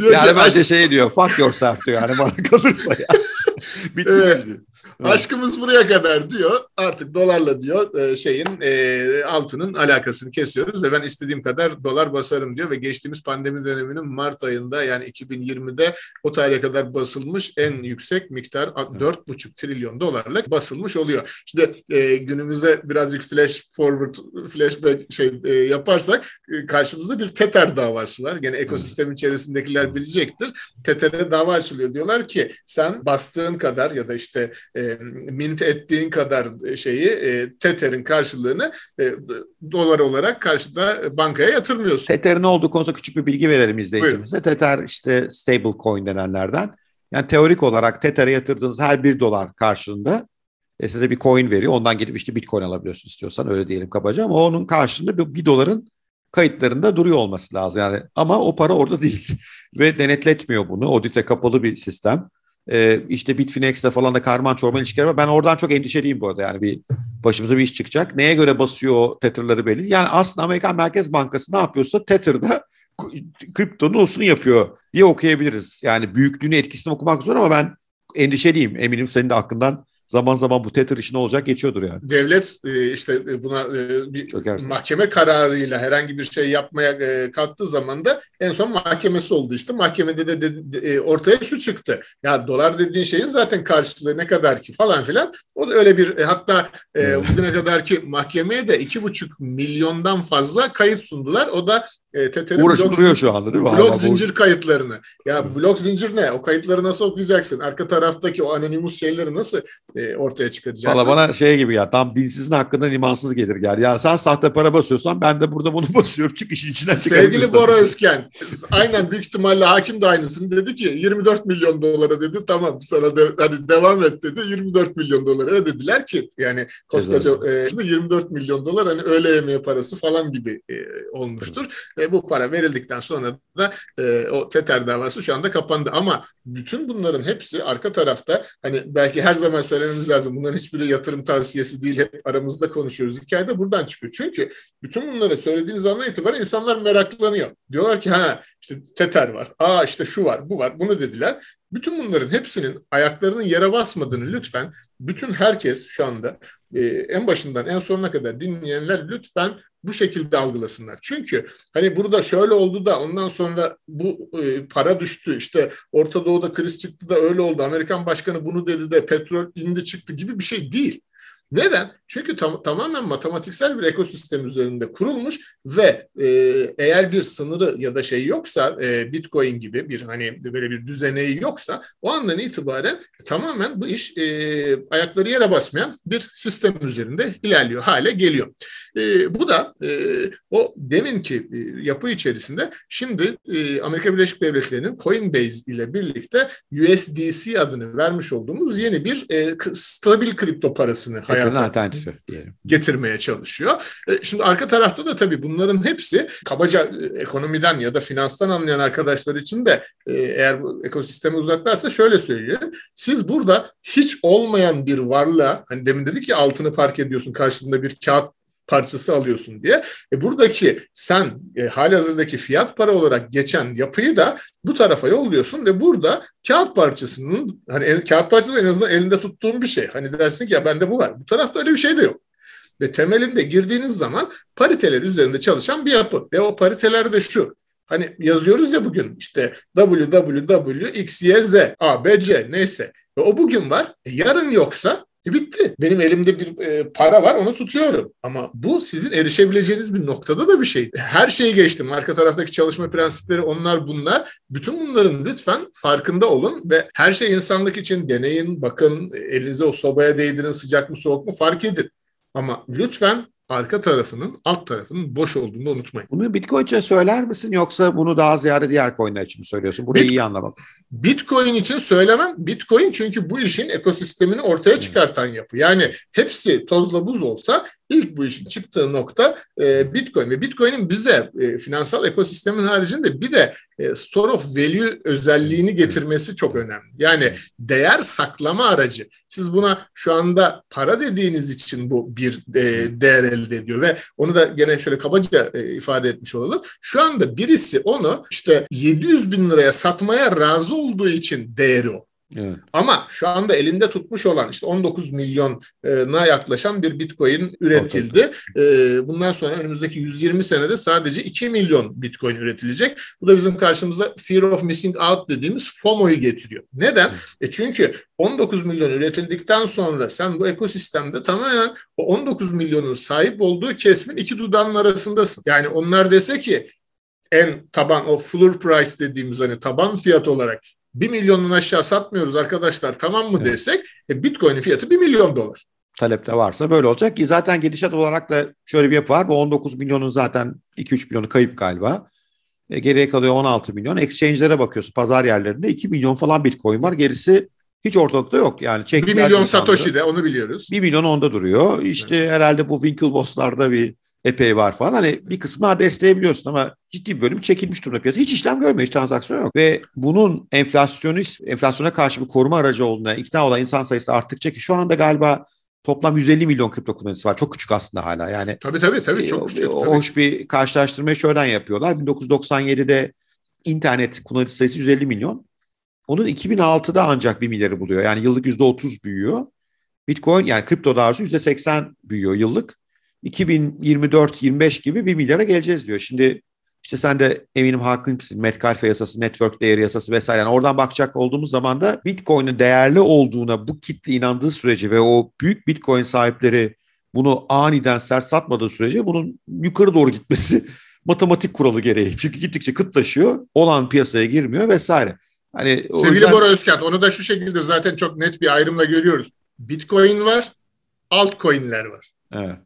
yani bence şey diyor fuck yourself diyor yani bana kalırsa ya. Bitti evet. Aşkımız buraya kadar diyor. Artık dolarla diyor e, şeyin e, altının alakasını kesiyoruz ve ben istediğim kadar dolar basarım diyor ve geçtiğimiz pandemi döneminin Mart ayında yani 2020'de o tarihe kadar basılmış en yüksek miktar 4,5 trilyon dolarlık basılmış oluyor. Şimdi e, günümüze birazcık flash forward, flashback şey e, yaparsak e, karşımızda bir Tether davası var. Gene ekosistem içerisindekiler bilecektir. Tether'e dava açılıyor. Diyorlar ki sen bastığın kadar ya da işte e, mint ettiğin kadar şeyi e, Tether'in karşılığını e, dolar olarak karşıda bankaya yatırmıyorsun. Tether'in olduğu konusunda küçük bir bilgi verelim izleyicimize. Tether işte stable coin denenlerden. Yani teorik olarak Tether'e yatırdığınız her bir dolar karşılığında e, size bir coin veriyor. Ondan gidip işte bitcoin alabiliyorsun istiyorsan öyle diyelim kabaca ama onun karşılığında bir, bir doların kayıtlarında duruyor olması lazım. Yani ama o para orada değil ve denetletmiyor bunu. Audite kapalı bir sistem. Ee, işte Bitfinex'le falan da karman çorman ilişkiler var. Ben oradan çok endişeliyim bu arada. Yani bir başımıza bir iş çıkacak. Neye göre basıyor o Tether'ları belli. Yani aslında Amerikan Merkez Bankası ne yapıyorsa Tether'da kriptonun olsunu yapıyor diye okuyabiliriz. Yani büyüklüğünü etkisini okumak zor ama ben endişeliyim. Eminim senin de aklından zaman zaman bu Tether işi ne olacak geçiyordur yani. Devlet e, işte e, buna e, bir Çökersin. mahkeme kararıyla herhangi bir şey yapmaya kalktığı zaman da en son mahkemesi oldu işte. Mahkemede de, de, de ortaya şu çıktı. Ya dolar dediğin şeyin zaten karşılığı ne kadar ki falan filan. O da öyle bir hatta bugüne kadar ki mahkemeye de iki buçuk milyondan fazla kayıt sundular. O da e, Uğraşıp duruyor şu anda değil mi? Blok Hala zincir bu... kayıtlarını. Ya blok zincir ne? O kayıtları nasıl okuyacaksın? Arka taraftaki o anonimus şeyleri nasıl e, ortaya çıkaracaksın? Valla bana şey gibi ya tam dinsizin hakkında imansız gelir gel. Ya sen sahte para basıyorsan ben de burada bunu basıyorum. Çık işin içinden çıkarım. Sevgili Bora Özken aynen büyük ihtimalle hakim de aynısını dedi ki 24 milyon dolara dedi tamam sana de, hadi devam et dedi 24 milyon dolara dediler ki yani koskoca e, 24 milyon dolar hani öğle yemeği parası falan gibi e, olmuştur. E, bu para verildikten sonra da e, o Tether davası şu anda kapandı. Ama bütün bunların hepsi arka tarafta hani belki her zaman söylememiz lazım. Bunların hiçbiri yatırım tavsiyesi değil. Hep aramızda konuşuyoruz. Hikaye de buradan çıkıyor. Çünkü bütün bunları söylediğiniz andan itibaren insanlar meraklanıyor. Diyorlar ki ha işte Tether var. Aa işte şu var, bu var. Bunu dediler. Bütün bunların hepsinin ayaklarının yere basmadığını lütfen bütün herkes şu anda e, en başından en sonuna kadar dinleyenler lütfen bu şekilde algılasınlar. Çünkü hani burada şöyle oldu da ondan sonra bu e, para düştü işte Orta Doğu'da kriz çıktı da öyle oldu. Amerikan başkanı bunu dedi de petrol indi çıktı gibi bir şey değil. Neden? Çünkü tam, tamamen matematiksel bir ekosistem üzerinde kurulmuş ve e, eğer bir sınırı ya da şey yoksa e, Bitcoin gibi bir hani böyle bir düzeneği yoksa o andan itibaren tamamen bu iş e, ayakları yere basmayan bir sistem üzerinde ilerliyor hale geliyor. E, bu da e, o deminki e, yapı içerisinde şimdi e, Amerika Birleşik Devletleri'nin Coinbase ile birlikte USDC adını vermiş olduğumuz yeni bir e, stabil kripto parasını hayata Bitcoin'in alternatifi diyelim. Getirmeye çalışıyor. E, şimdi arka tarafta da tabii bunların hepsi kabaca e, ekonomiden ya da finanstan anlayan arkadaşlar için de e, eğer bu ekosistemi uzaklarsa şöyle söylüyorum. Siz burada hiç olmayan bir varlığa hani demin dedik ya altını park ediyorsun karşılığında bir kağıt parçası alıyorsun diye. E buradaki sen e, halihazırdaki fiyat para olarak geçen yapıyı da bu tarafa yolluyorsun ve burada kağıt parçasının hani el, kağıt parçası en azından elinde tuttuğun bir şey. Hani dersin ki ya bende bu var. Bu tarafta öyle bir şey de yok. Ve temelinde girdiğiniz zaman pariteler üzerinde çalışan bir yapı. Ve o pariteler de şu. Hani yazıyoruz ya bugün işte www, x, y, z, a, b, c neyse. Ve o bugün var. E yarın yoksa e bitti. Benim elimde bir e, para var onu tutuyorum. Ama bu sizin erişebileceğiniz bir noktada da bir şey. Her şeyi geçtim. Arka taraftaki çalışma prensipleri onlar bunlar. Bütün bunların lütfen farkında olun ve her şey insanlık için deneyin, bakın, elinize o sobaya değdirin sıcak mı soğuk mu fark edin. Ama lütfen arka tarafının, alt tarafının boş olduğunu unutmayın. Bunu Bitcoin için söyler misin yoksa bunu daha ziyade diğer coinler için mi söylüyorsun? Burayı Bit- iyi anlamak. Bitcoin için söylemem. Bitcoin çünkü bu işin ekosistemini ortaya çıkartan yapı. Yani hepsi tozla buz olsa ilk bu işin çıktığı nokta e, Bitcoin ve Bitcoin'in bize e, finansal ekosistemin haricinde bir de e, store of value özelliğini getirmesi çok önemli. Yani değer saklama aracı. Siz buna şu anda para dediğiniz için bu bir e, değer elde ediyor ve onu da gene şöyle kabaca e, ifade etmiş olalım. Şu anda birisi onu işte 700 bin liraya satmaya razı olduğu için değeri o. Evet. Ama şu anda elinde tutmuş olan işte 19 milyona yaklaşan bir bitcoin üretildi. Ee, bundan sonra önümüzdeki 120 senede sadece 2 milyon bitcoin üretilecek. Bu da bizim karşımıza fear of missing out dediğimiz FOMO'yu getiriyor. Neden? E çünkü 19 milyon üretildikten sonra sen bu ekosistemde tamamen o 19 milyonun sahip olduğu kesmin iki dudağının arasındasın. Yani onlar dese ki en taban o floor price dediğimiz hani taban fiyat olarak 1 milyonun aşağı satmıyoruz arkadaşlar tamam mı evet. desek e, Bitcoin'in fiyatı 1 milyon dolar. Talepte varsa böyle olacak ki zaten gidişat olarak da şöyle bir yapı var. Bu 19 milyonun zaten 2-3 milyonu kayıp galiba. E, geriye kalıyor 16 milyon. Exchange'lere bakıyorsun pazar yerlerinde 2 milyon falan Bitcoin var. Gerisi hiç ortalıkta yok. Yani 1 milyon Satoshi de onu biliyoruz. 1 milyon onda duruyor. İşte evet. herhalde bu Winklevoss'larda bir epey var falan. Hani bir kısmı adresleyebiliyorsun ama ciddi bir bölüm çekilmiş durumda piyasa. Hiç işlem görmüyor, hiç transaksiyon yok. Ve bunun enflasyonist, enflasyona karşı bir koruma aracı olduğuna ikna olan insan sayısı arttıkça ki şu anda galiba toplam 150 milyon kripto kullanıcısı var. Çok küçük aslında hala yani. Tabii tabii tabii çok küçük. Tabii. Hoş bir karşılaştırmayı şöyle yapıyorlar. 1997'de internet kullanıcı sayısı 150 milyon. Onun 2006'da ancak 1 milyarı buluyor. Yani yıllık %30 büyüyor. Bitcoin yani kripto daha doğrusu %80 büyüyor yıllık. 2024-25 gibi 1 milyara geleceğiz diyor. Şimdi işte sen de eminim hakimsin Metcalfe yasası, network değeri yasası vesaire. Yani oradan bakacak olduğumuz zaman da Bitcoin'in değerli olduğuna bu kitle inandığı sürece ve o büyük Bitcoin sahipleri bunu aniden sert satmadığı sürece bunun yukarı doğru gitmesi matematik kuralı gereği. Çünkü gittikçe kıtlaşıyor, olan piyasaya girmiyor vesaire. Hani Sevgili yüzden... Bora Özkent onu da şu şekilde zaten çok net bir ayrımla görüyoruz. Bitcoin var, altcoin'ler var. Evet.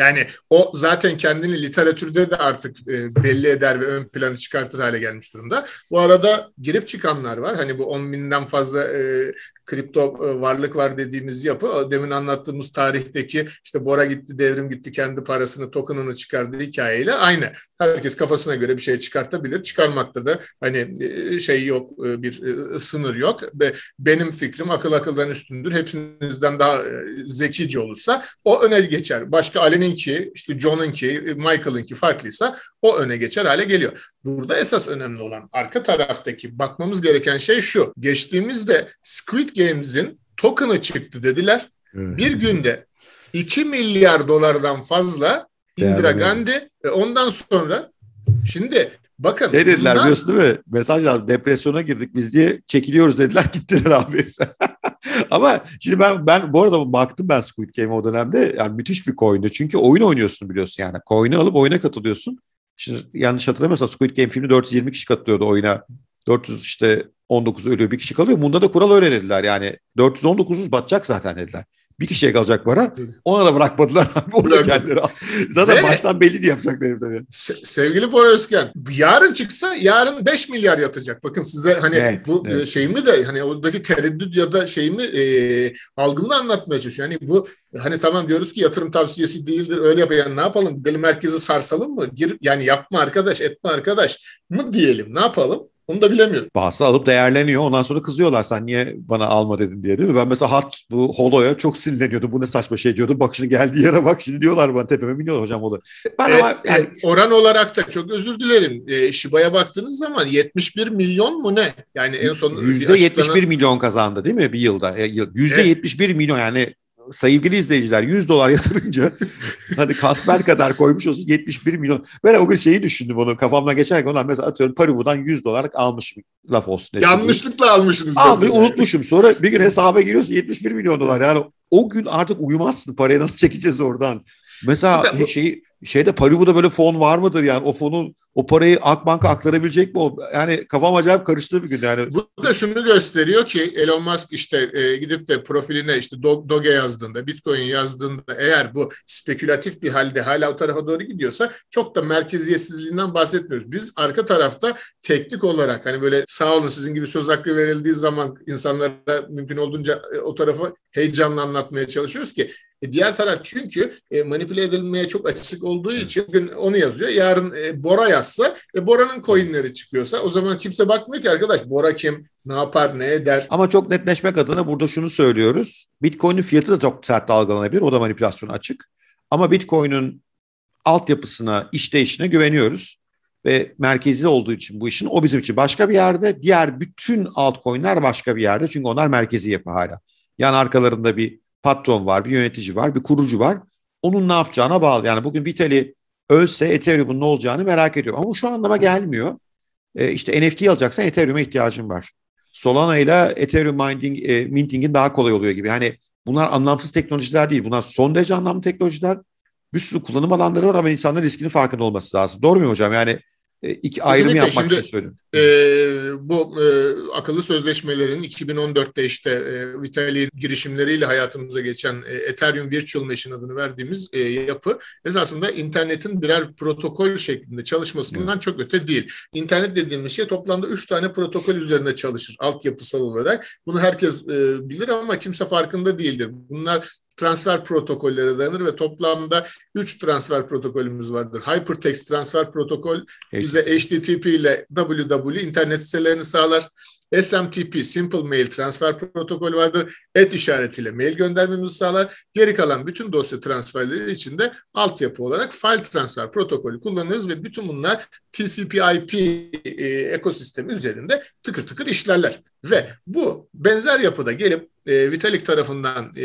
Yani o zaten kendini literatürde de artık e, belli eder ve ön planı çıkartır hale gelmiş durumda. Bu arada girip çıkanlar var. Hani bu 10 binden fazla e, kripto e, varlık var dediğimiz yapı demin anlattığımız tarihteki işte Bora gitti devrim gitti kendi parasını tokenını çıkardığı hikayeyle aynı. Herkes kafasına göre bir şey çıkartabilir. Çıkarmakta da hani e, şey yok e, bir sınır yok ve benim fikrim akıl akıldan üstündür. Hepinizden daha zekice olursa o öne geçer. Başka Ali'ninki, işte John'unki, Michael'ınki farklıysa o öne geçer hale geliyor. Burada esas önemli olan arka taraftaki bakmamız gereken şey şu. Geçtiğimizde Squid Games'in token'ı çıktı dediler. Bir günde 2 milyar dolardan fazla Indira Gandhi ve ondan sonra şimdi bakın. Ne dediler bundan, biliyorsun değil mi? Mesaj aldım depresyona girdik biz diye çekiliyoruz dediler gittiler abi. Ama şimdi ben ben bu arada baktım ben Squid Game o dönemde yani müthiş bir coin'di. Çünkü oyun oynuyorsun biliyorsun yani. Coin'i alıp oyuna katılıyorsun. Şimdi yanlış hatırlamıyorsam Squid Game filmi 420 kişi katılıyordu oyuna. 400 işte 19 ölüyor bir kişi kalıyor. Bunda da kural öyle dediler yani 419'uz batacak zaten dediler. Bir kişiye kalacak para. Ona da bırakmadılar. Onu da kendileri Zaten Ve, baştan belli diye yapacaklar herifler. Yani. sevgili Bora Özgen, yarın çıksa yarın 5 milyar yatacak. Bakın size hani evet, bu evet. şeyimi de hani oradaki tereddüt ya da şeyimi e, algımı anlatmaya çalışıyorum. Yani bu hani tamam diyoruz ki yatırım tavsiyesi değildir öyle yapalım. Yani ne yapalım? Gidelim merkezi sarsalım mı? Gir, yani yapma arkadaş, etme arkadaş mı diyelim? Ne yapalım? Onu da bilemiyorum. Bahsi alıp değerleniyor. Ondan sonra kızıyorlar. Sen niye bana alma dedin diye değil mi? Ben mesela hat bu holoya çok sinirleniyordum. Bu ne saçma şey diyordum. Bak şimdi geldiği yere bak şimdi diyorlar bana tepeme biniyorlar hocam holo. Ben e, ama yani... e, oran olarak da çok özür dilerim. E, Shiba'ya baktığınız zaman 71 milyon mu ne? Yani en son yüzde açıklanan... milyon kazandı değil mi bir yılda? E, yüzde evet. milyon yani sevgili izleyiciler 100 dolar yatırınca hadi kasper kadar koymuş olsun 71 milyon. Ben o gün şeyi düşündüm onu kafamdan geçerken ondan mesela atıyorum Paribu'dan 100 dolar almışım laf olsun. Yanlışlıkla almışsınız. Abi unutmuşum sonra bir gün hesaba giriyorsun 71 milyon dolar yani o gün artık uyumazsın parayı nasıl çekeceğiz oradan. Mesela şeyi şeyde Paribu'da böyle fon var mıdır yani o fonun o parayı Akbank'a aktarabilecek mi o? Yani kafam acayip karıştı bir gün yani. Bu da şunu gösteriyor ki Elon Musk işte e, gidip de profiline işte Doge yazdığında, Bitcoin yazdığında eğer bu spekülatif bir halde hala o tarafa doğru gidiyorsa çok da merkeziyetsizliğinden bahsetmiyoruz. Biz arka tarafta teknik olarak hani böyle sağ olun sizin gibi söz hakkı verildiği zaman insanlara mümkün olduğunca e, o tarafa heyecanla anlatmaya çalışıyoruz ki diğer taraf çünkü e, manipüle edilmeye çok açık olduğu için bugün onu yazıyor. Yarın e, Bora yazsa ve Bora'nın coinleri çıkıyorsa o zaman kimse bakmıyor ki arkadaş Bora kim, ne yapar, ne eder. Ama çok netleşmek adına burada şunu söylüyoruz. Bitcoin'in fiyatı da çok sert dalgalanabilir. O da manipülasyona açık. Ama Bitcoin'in altyapısına, işleyişine güveniyoruz. Ve merkezi olduğu için bu işin o bizim için başka bir yerde. Diğer bütün altcoin'ler başka bir yerde. Çünkü onlar merkezi yapı hala. Yani arkalarında bir patron var, bir yönetici var, bir kurucu var. Onun ne yapacağına bağlı. Yani bugün Vitali ölse Ethereum'un ne olacağını merak ediyorum. Ama şu anlama gelmiyor. E, işte NFT alacaksan Ethereum'a ihtiyacın var. Solana ile Ethereum mining, e, minting'in daha kolay oluyor gibi. Yani bunlar anlamsız teknolojiler değil. Bunlar son derece anlamlı teknolojiler. Bir sürü kullanım alanları var ama insanların riskinin farkında olması lazım. Doğru mu hocam? Yani iki ayrım yapmak Şimdi, söyledim. E, bu e, akıllı sözleşmelerin 2014'te işte e, Vitalik girişimleriyle hayatımıza geçen e, Ethereum Virtual Machine adını verdiğimiz e, yapı esasında internetin birer protokol şeklinde çalışmasından evet. çok öte değil. İnternet dediğimiz şey toplamda üç tane protokol üzerine çalışır altyapısal olarak. Bunu herkes e, bilir ama kimse farkında değildir. Bunlar transfer protokolleri dayanır ve toplamda 3 transfer protokolümüz vardır. Hypertext transfer protokol bize HTTP ile www internet sitelerini sağlar. SMTP, Simple Mail Transfer Protokolü vardır. Et işaretiyle mail göndermemizi sağlar. Geri kalan bütün dosya transferleri için de altyapı olarak file transfer protokolü kullanırız ve bütün bunlar TCP/IP e, ekosistemi üzerinde tıkır tıkır işlerler. Ve bu benzer yapıda gelip e, Vitalik tarafından e,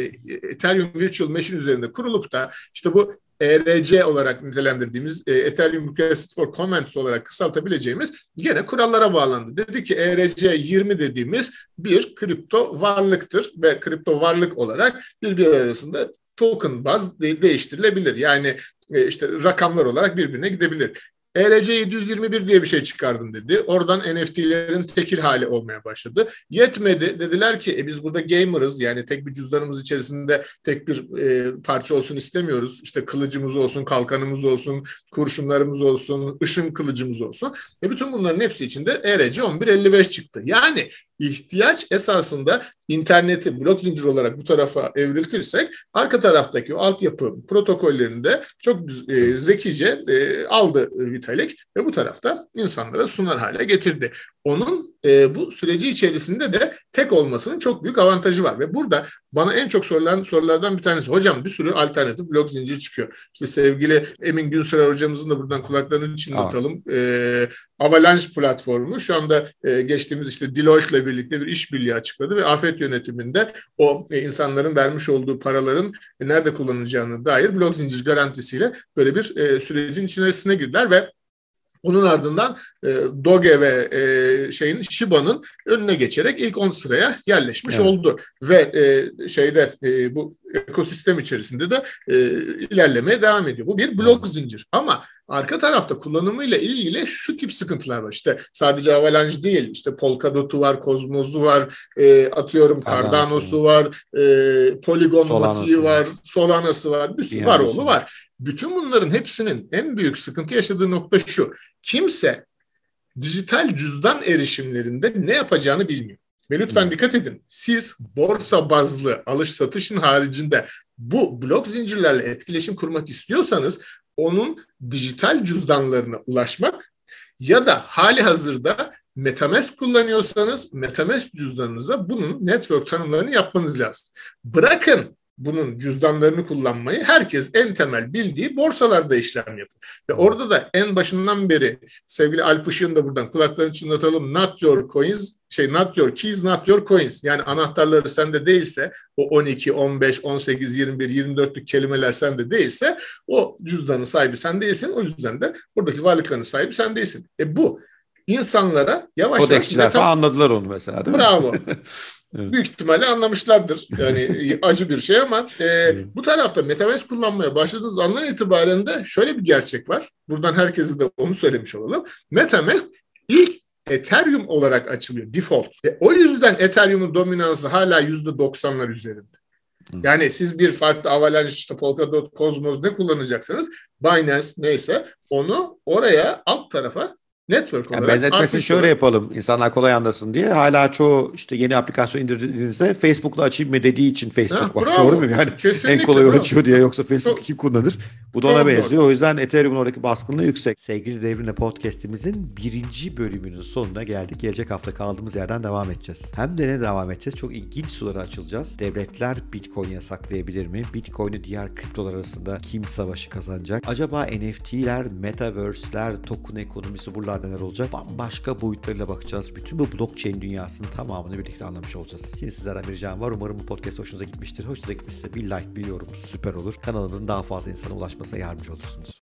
Ethereum Virtual Machine üzerinde kurulup da işte bu ERC olarak nitelendirdiğimiz e, Ethereum Request for Comments olarak kısaltabileceğimiz gene kurallara bağlandı. Dedi ki ERC 20 dediğimiz bir kripto varlıktır ve kripto varlık olarak birbiri arasında token baz de- değiştirilebilir. Yani e, işte rakamlar olarak birbirine gidebilir. ERC 721 diye bir şey çıkardım dedi. Oradan NFT'lerin tekil hali olmaya başladı. Yetmedi. Dediler ki e, biz burada gamerız yani tek bir cüzdanımız içerisinde tek bir e, parça olsun istemiyoruz. İşte kılıcımız olsun, kalkanımız olsun, kurşunlarımız olsun, ışın kılıcımız olsun. Ve bütün bunların hepsi içinde ERC 1155 çıktı. Yani ihtiyaç esasında interneti blok zincir olarak bu tarafa evriltirsek arka taraftaki o altyapı protokollerinde çok e, zekice e, aldı Vitalik ve bu tarafta insanlara sunar hale getirdi. Onun e, bu süreci içerisinde de tek olmasının çok büyük avantajı var ve burada bana en çok sorulan sorulardan bir tanesi hocam bir sürü alternatif blok zincir çıkıyor. İşte sevgili Emin Günsürer hocamızın da buradan kulaklarının çınlatalım. Evet. E, Avalanche platformu şu anda e, geçtiğimiz işte Deloitte ile birlikte bir işbirliği açıkladı ve afet yönetiminde o e, insanların vermiş olduğu paraların e, nerede kullanılacağını dair blok zincir garantisiyle böyle bir e, sürecin içerisine girdiler ve Onun ardından e, Doge ve e, şeyin Shiba'nın önüne geçerek ilk 10 sıraya yerleşmiş evet. oldu ve e, şeyde e, bu ekosistem içerisinde de e, ilerlemeye devam ediyor. Bu bir blok zincir ama arka tarafta kullanımıyla ilgili şu tip sıkıntılar var. İşte sadece Avalanche değil, işte Polkadot'u var, Cosmos'u var, e, atıyorum Cardano'su var, e, Polygon Mati'yi var, Solana'sı var, bir sürü var oğlu var. Bütün bunların hepsinin en büyük sıkıntı yaşadığı nokta şu. Kimse dijital cüzdan erişimlerinde ne yapacağını bilmiyor. Ve lütfen dikkat edin. Siz borsa bazlı alış satışın haricinde bu blok zincirlerle etkileşim kurmak istiyorsanız onun dijital cüzdanlarına ulaşmak ya da hali hazırda MetaMask kullanıyorsanız MetaMask cüzdanınıza bunun network tanımlarını yapmanız lazım. Bırakın bunun cüzdanlarını kullanmayı herkes en temel bildiği borsalarda işlem yapıyor. Ve orada da en başından beri sevgili Alp Işık'ın da buradan kulaklarını çınlatalım. Not your coins, şey not your keys, not your coins. Yani anahtarları sende değilse o 12, 15, 18, 21, 24'lük kelimeler sende değilse o cüzdanın sahibi sen değilsin. O yüzden de buradaki varlıkların sahibi sen değilsin. E bu insanlara yavaş yavaş... Kodekçiler falan anladılar onu mesela değil mi? Bravo. Evet. Büyük ihtimalle anlamışlardır. Yani acı bir şey ama e, bu tarafta Metamask kullanmaya başladığınız andan itibaren de şöyle bir gerçek var. Buradan herkese de onu söylemiş olalım. Metamask ilk Ethereum olarak açılıyor default. E, o yüzden Ethereum'un dominansı hala %90'lar üzerinde. Yani siz bir farklı Avalanche, işte Polkadot, Cosmos ne kullanacaksanız Binance neyse onu oraya alt tarafa network yani olarak. Benzetmesini şöyle yapalım insanlar kolay anlasın diye. Hala çoğu işte yeni aplikasyon indirdiğinizde Facebook'la açayım mı dediği için Facebook ha, var. Bravo. Doğru mu? Yani Kesinlikle, en kolay bravo. açıyor diye yoksa Facebook kim kullanır? Bu da ona benziyor. Doğru. O yüzden Ethereum'un oradaki baskınlığı yüksek. Sevgili Devrim'le podcast'imizin birinci bölümünün sonuna geldik. Gelecek hafta kaldığımız yerden devam edeceğiz. Hem de ne devam edeceğiz? Çok ilginç sulara açılacağız. Devletler Bitcoin yasaklayabilir mi? Bitcoin'i diğer kriptolar arasında kim savaşı kazanacak? Acaba NFT'ler, Metaverse'ler, token ekonomisi buralar neler olacak? Bambaşka boyutlarıyla bakacağız. Bütün bu blockchain dünyasının tamamını birlikte anlamış olacağız. Şimdi sizlerden bir ricam var. Umarım bu podcast hoşunuza gitmiştir. Hoşunuza gitmişse bir like, bir yorum süper olur. Kanalımızın daha fazla insana ulaşması yardımcı olursunuz.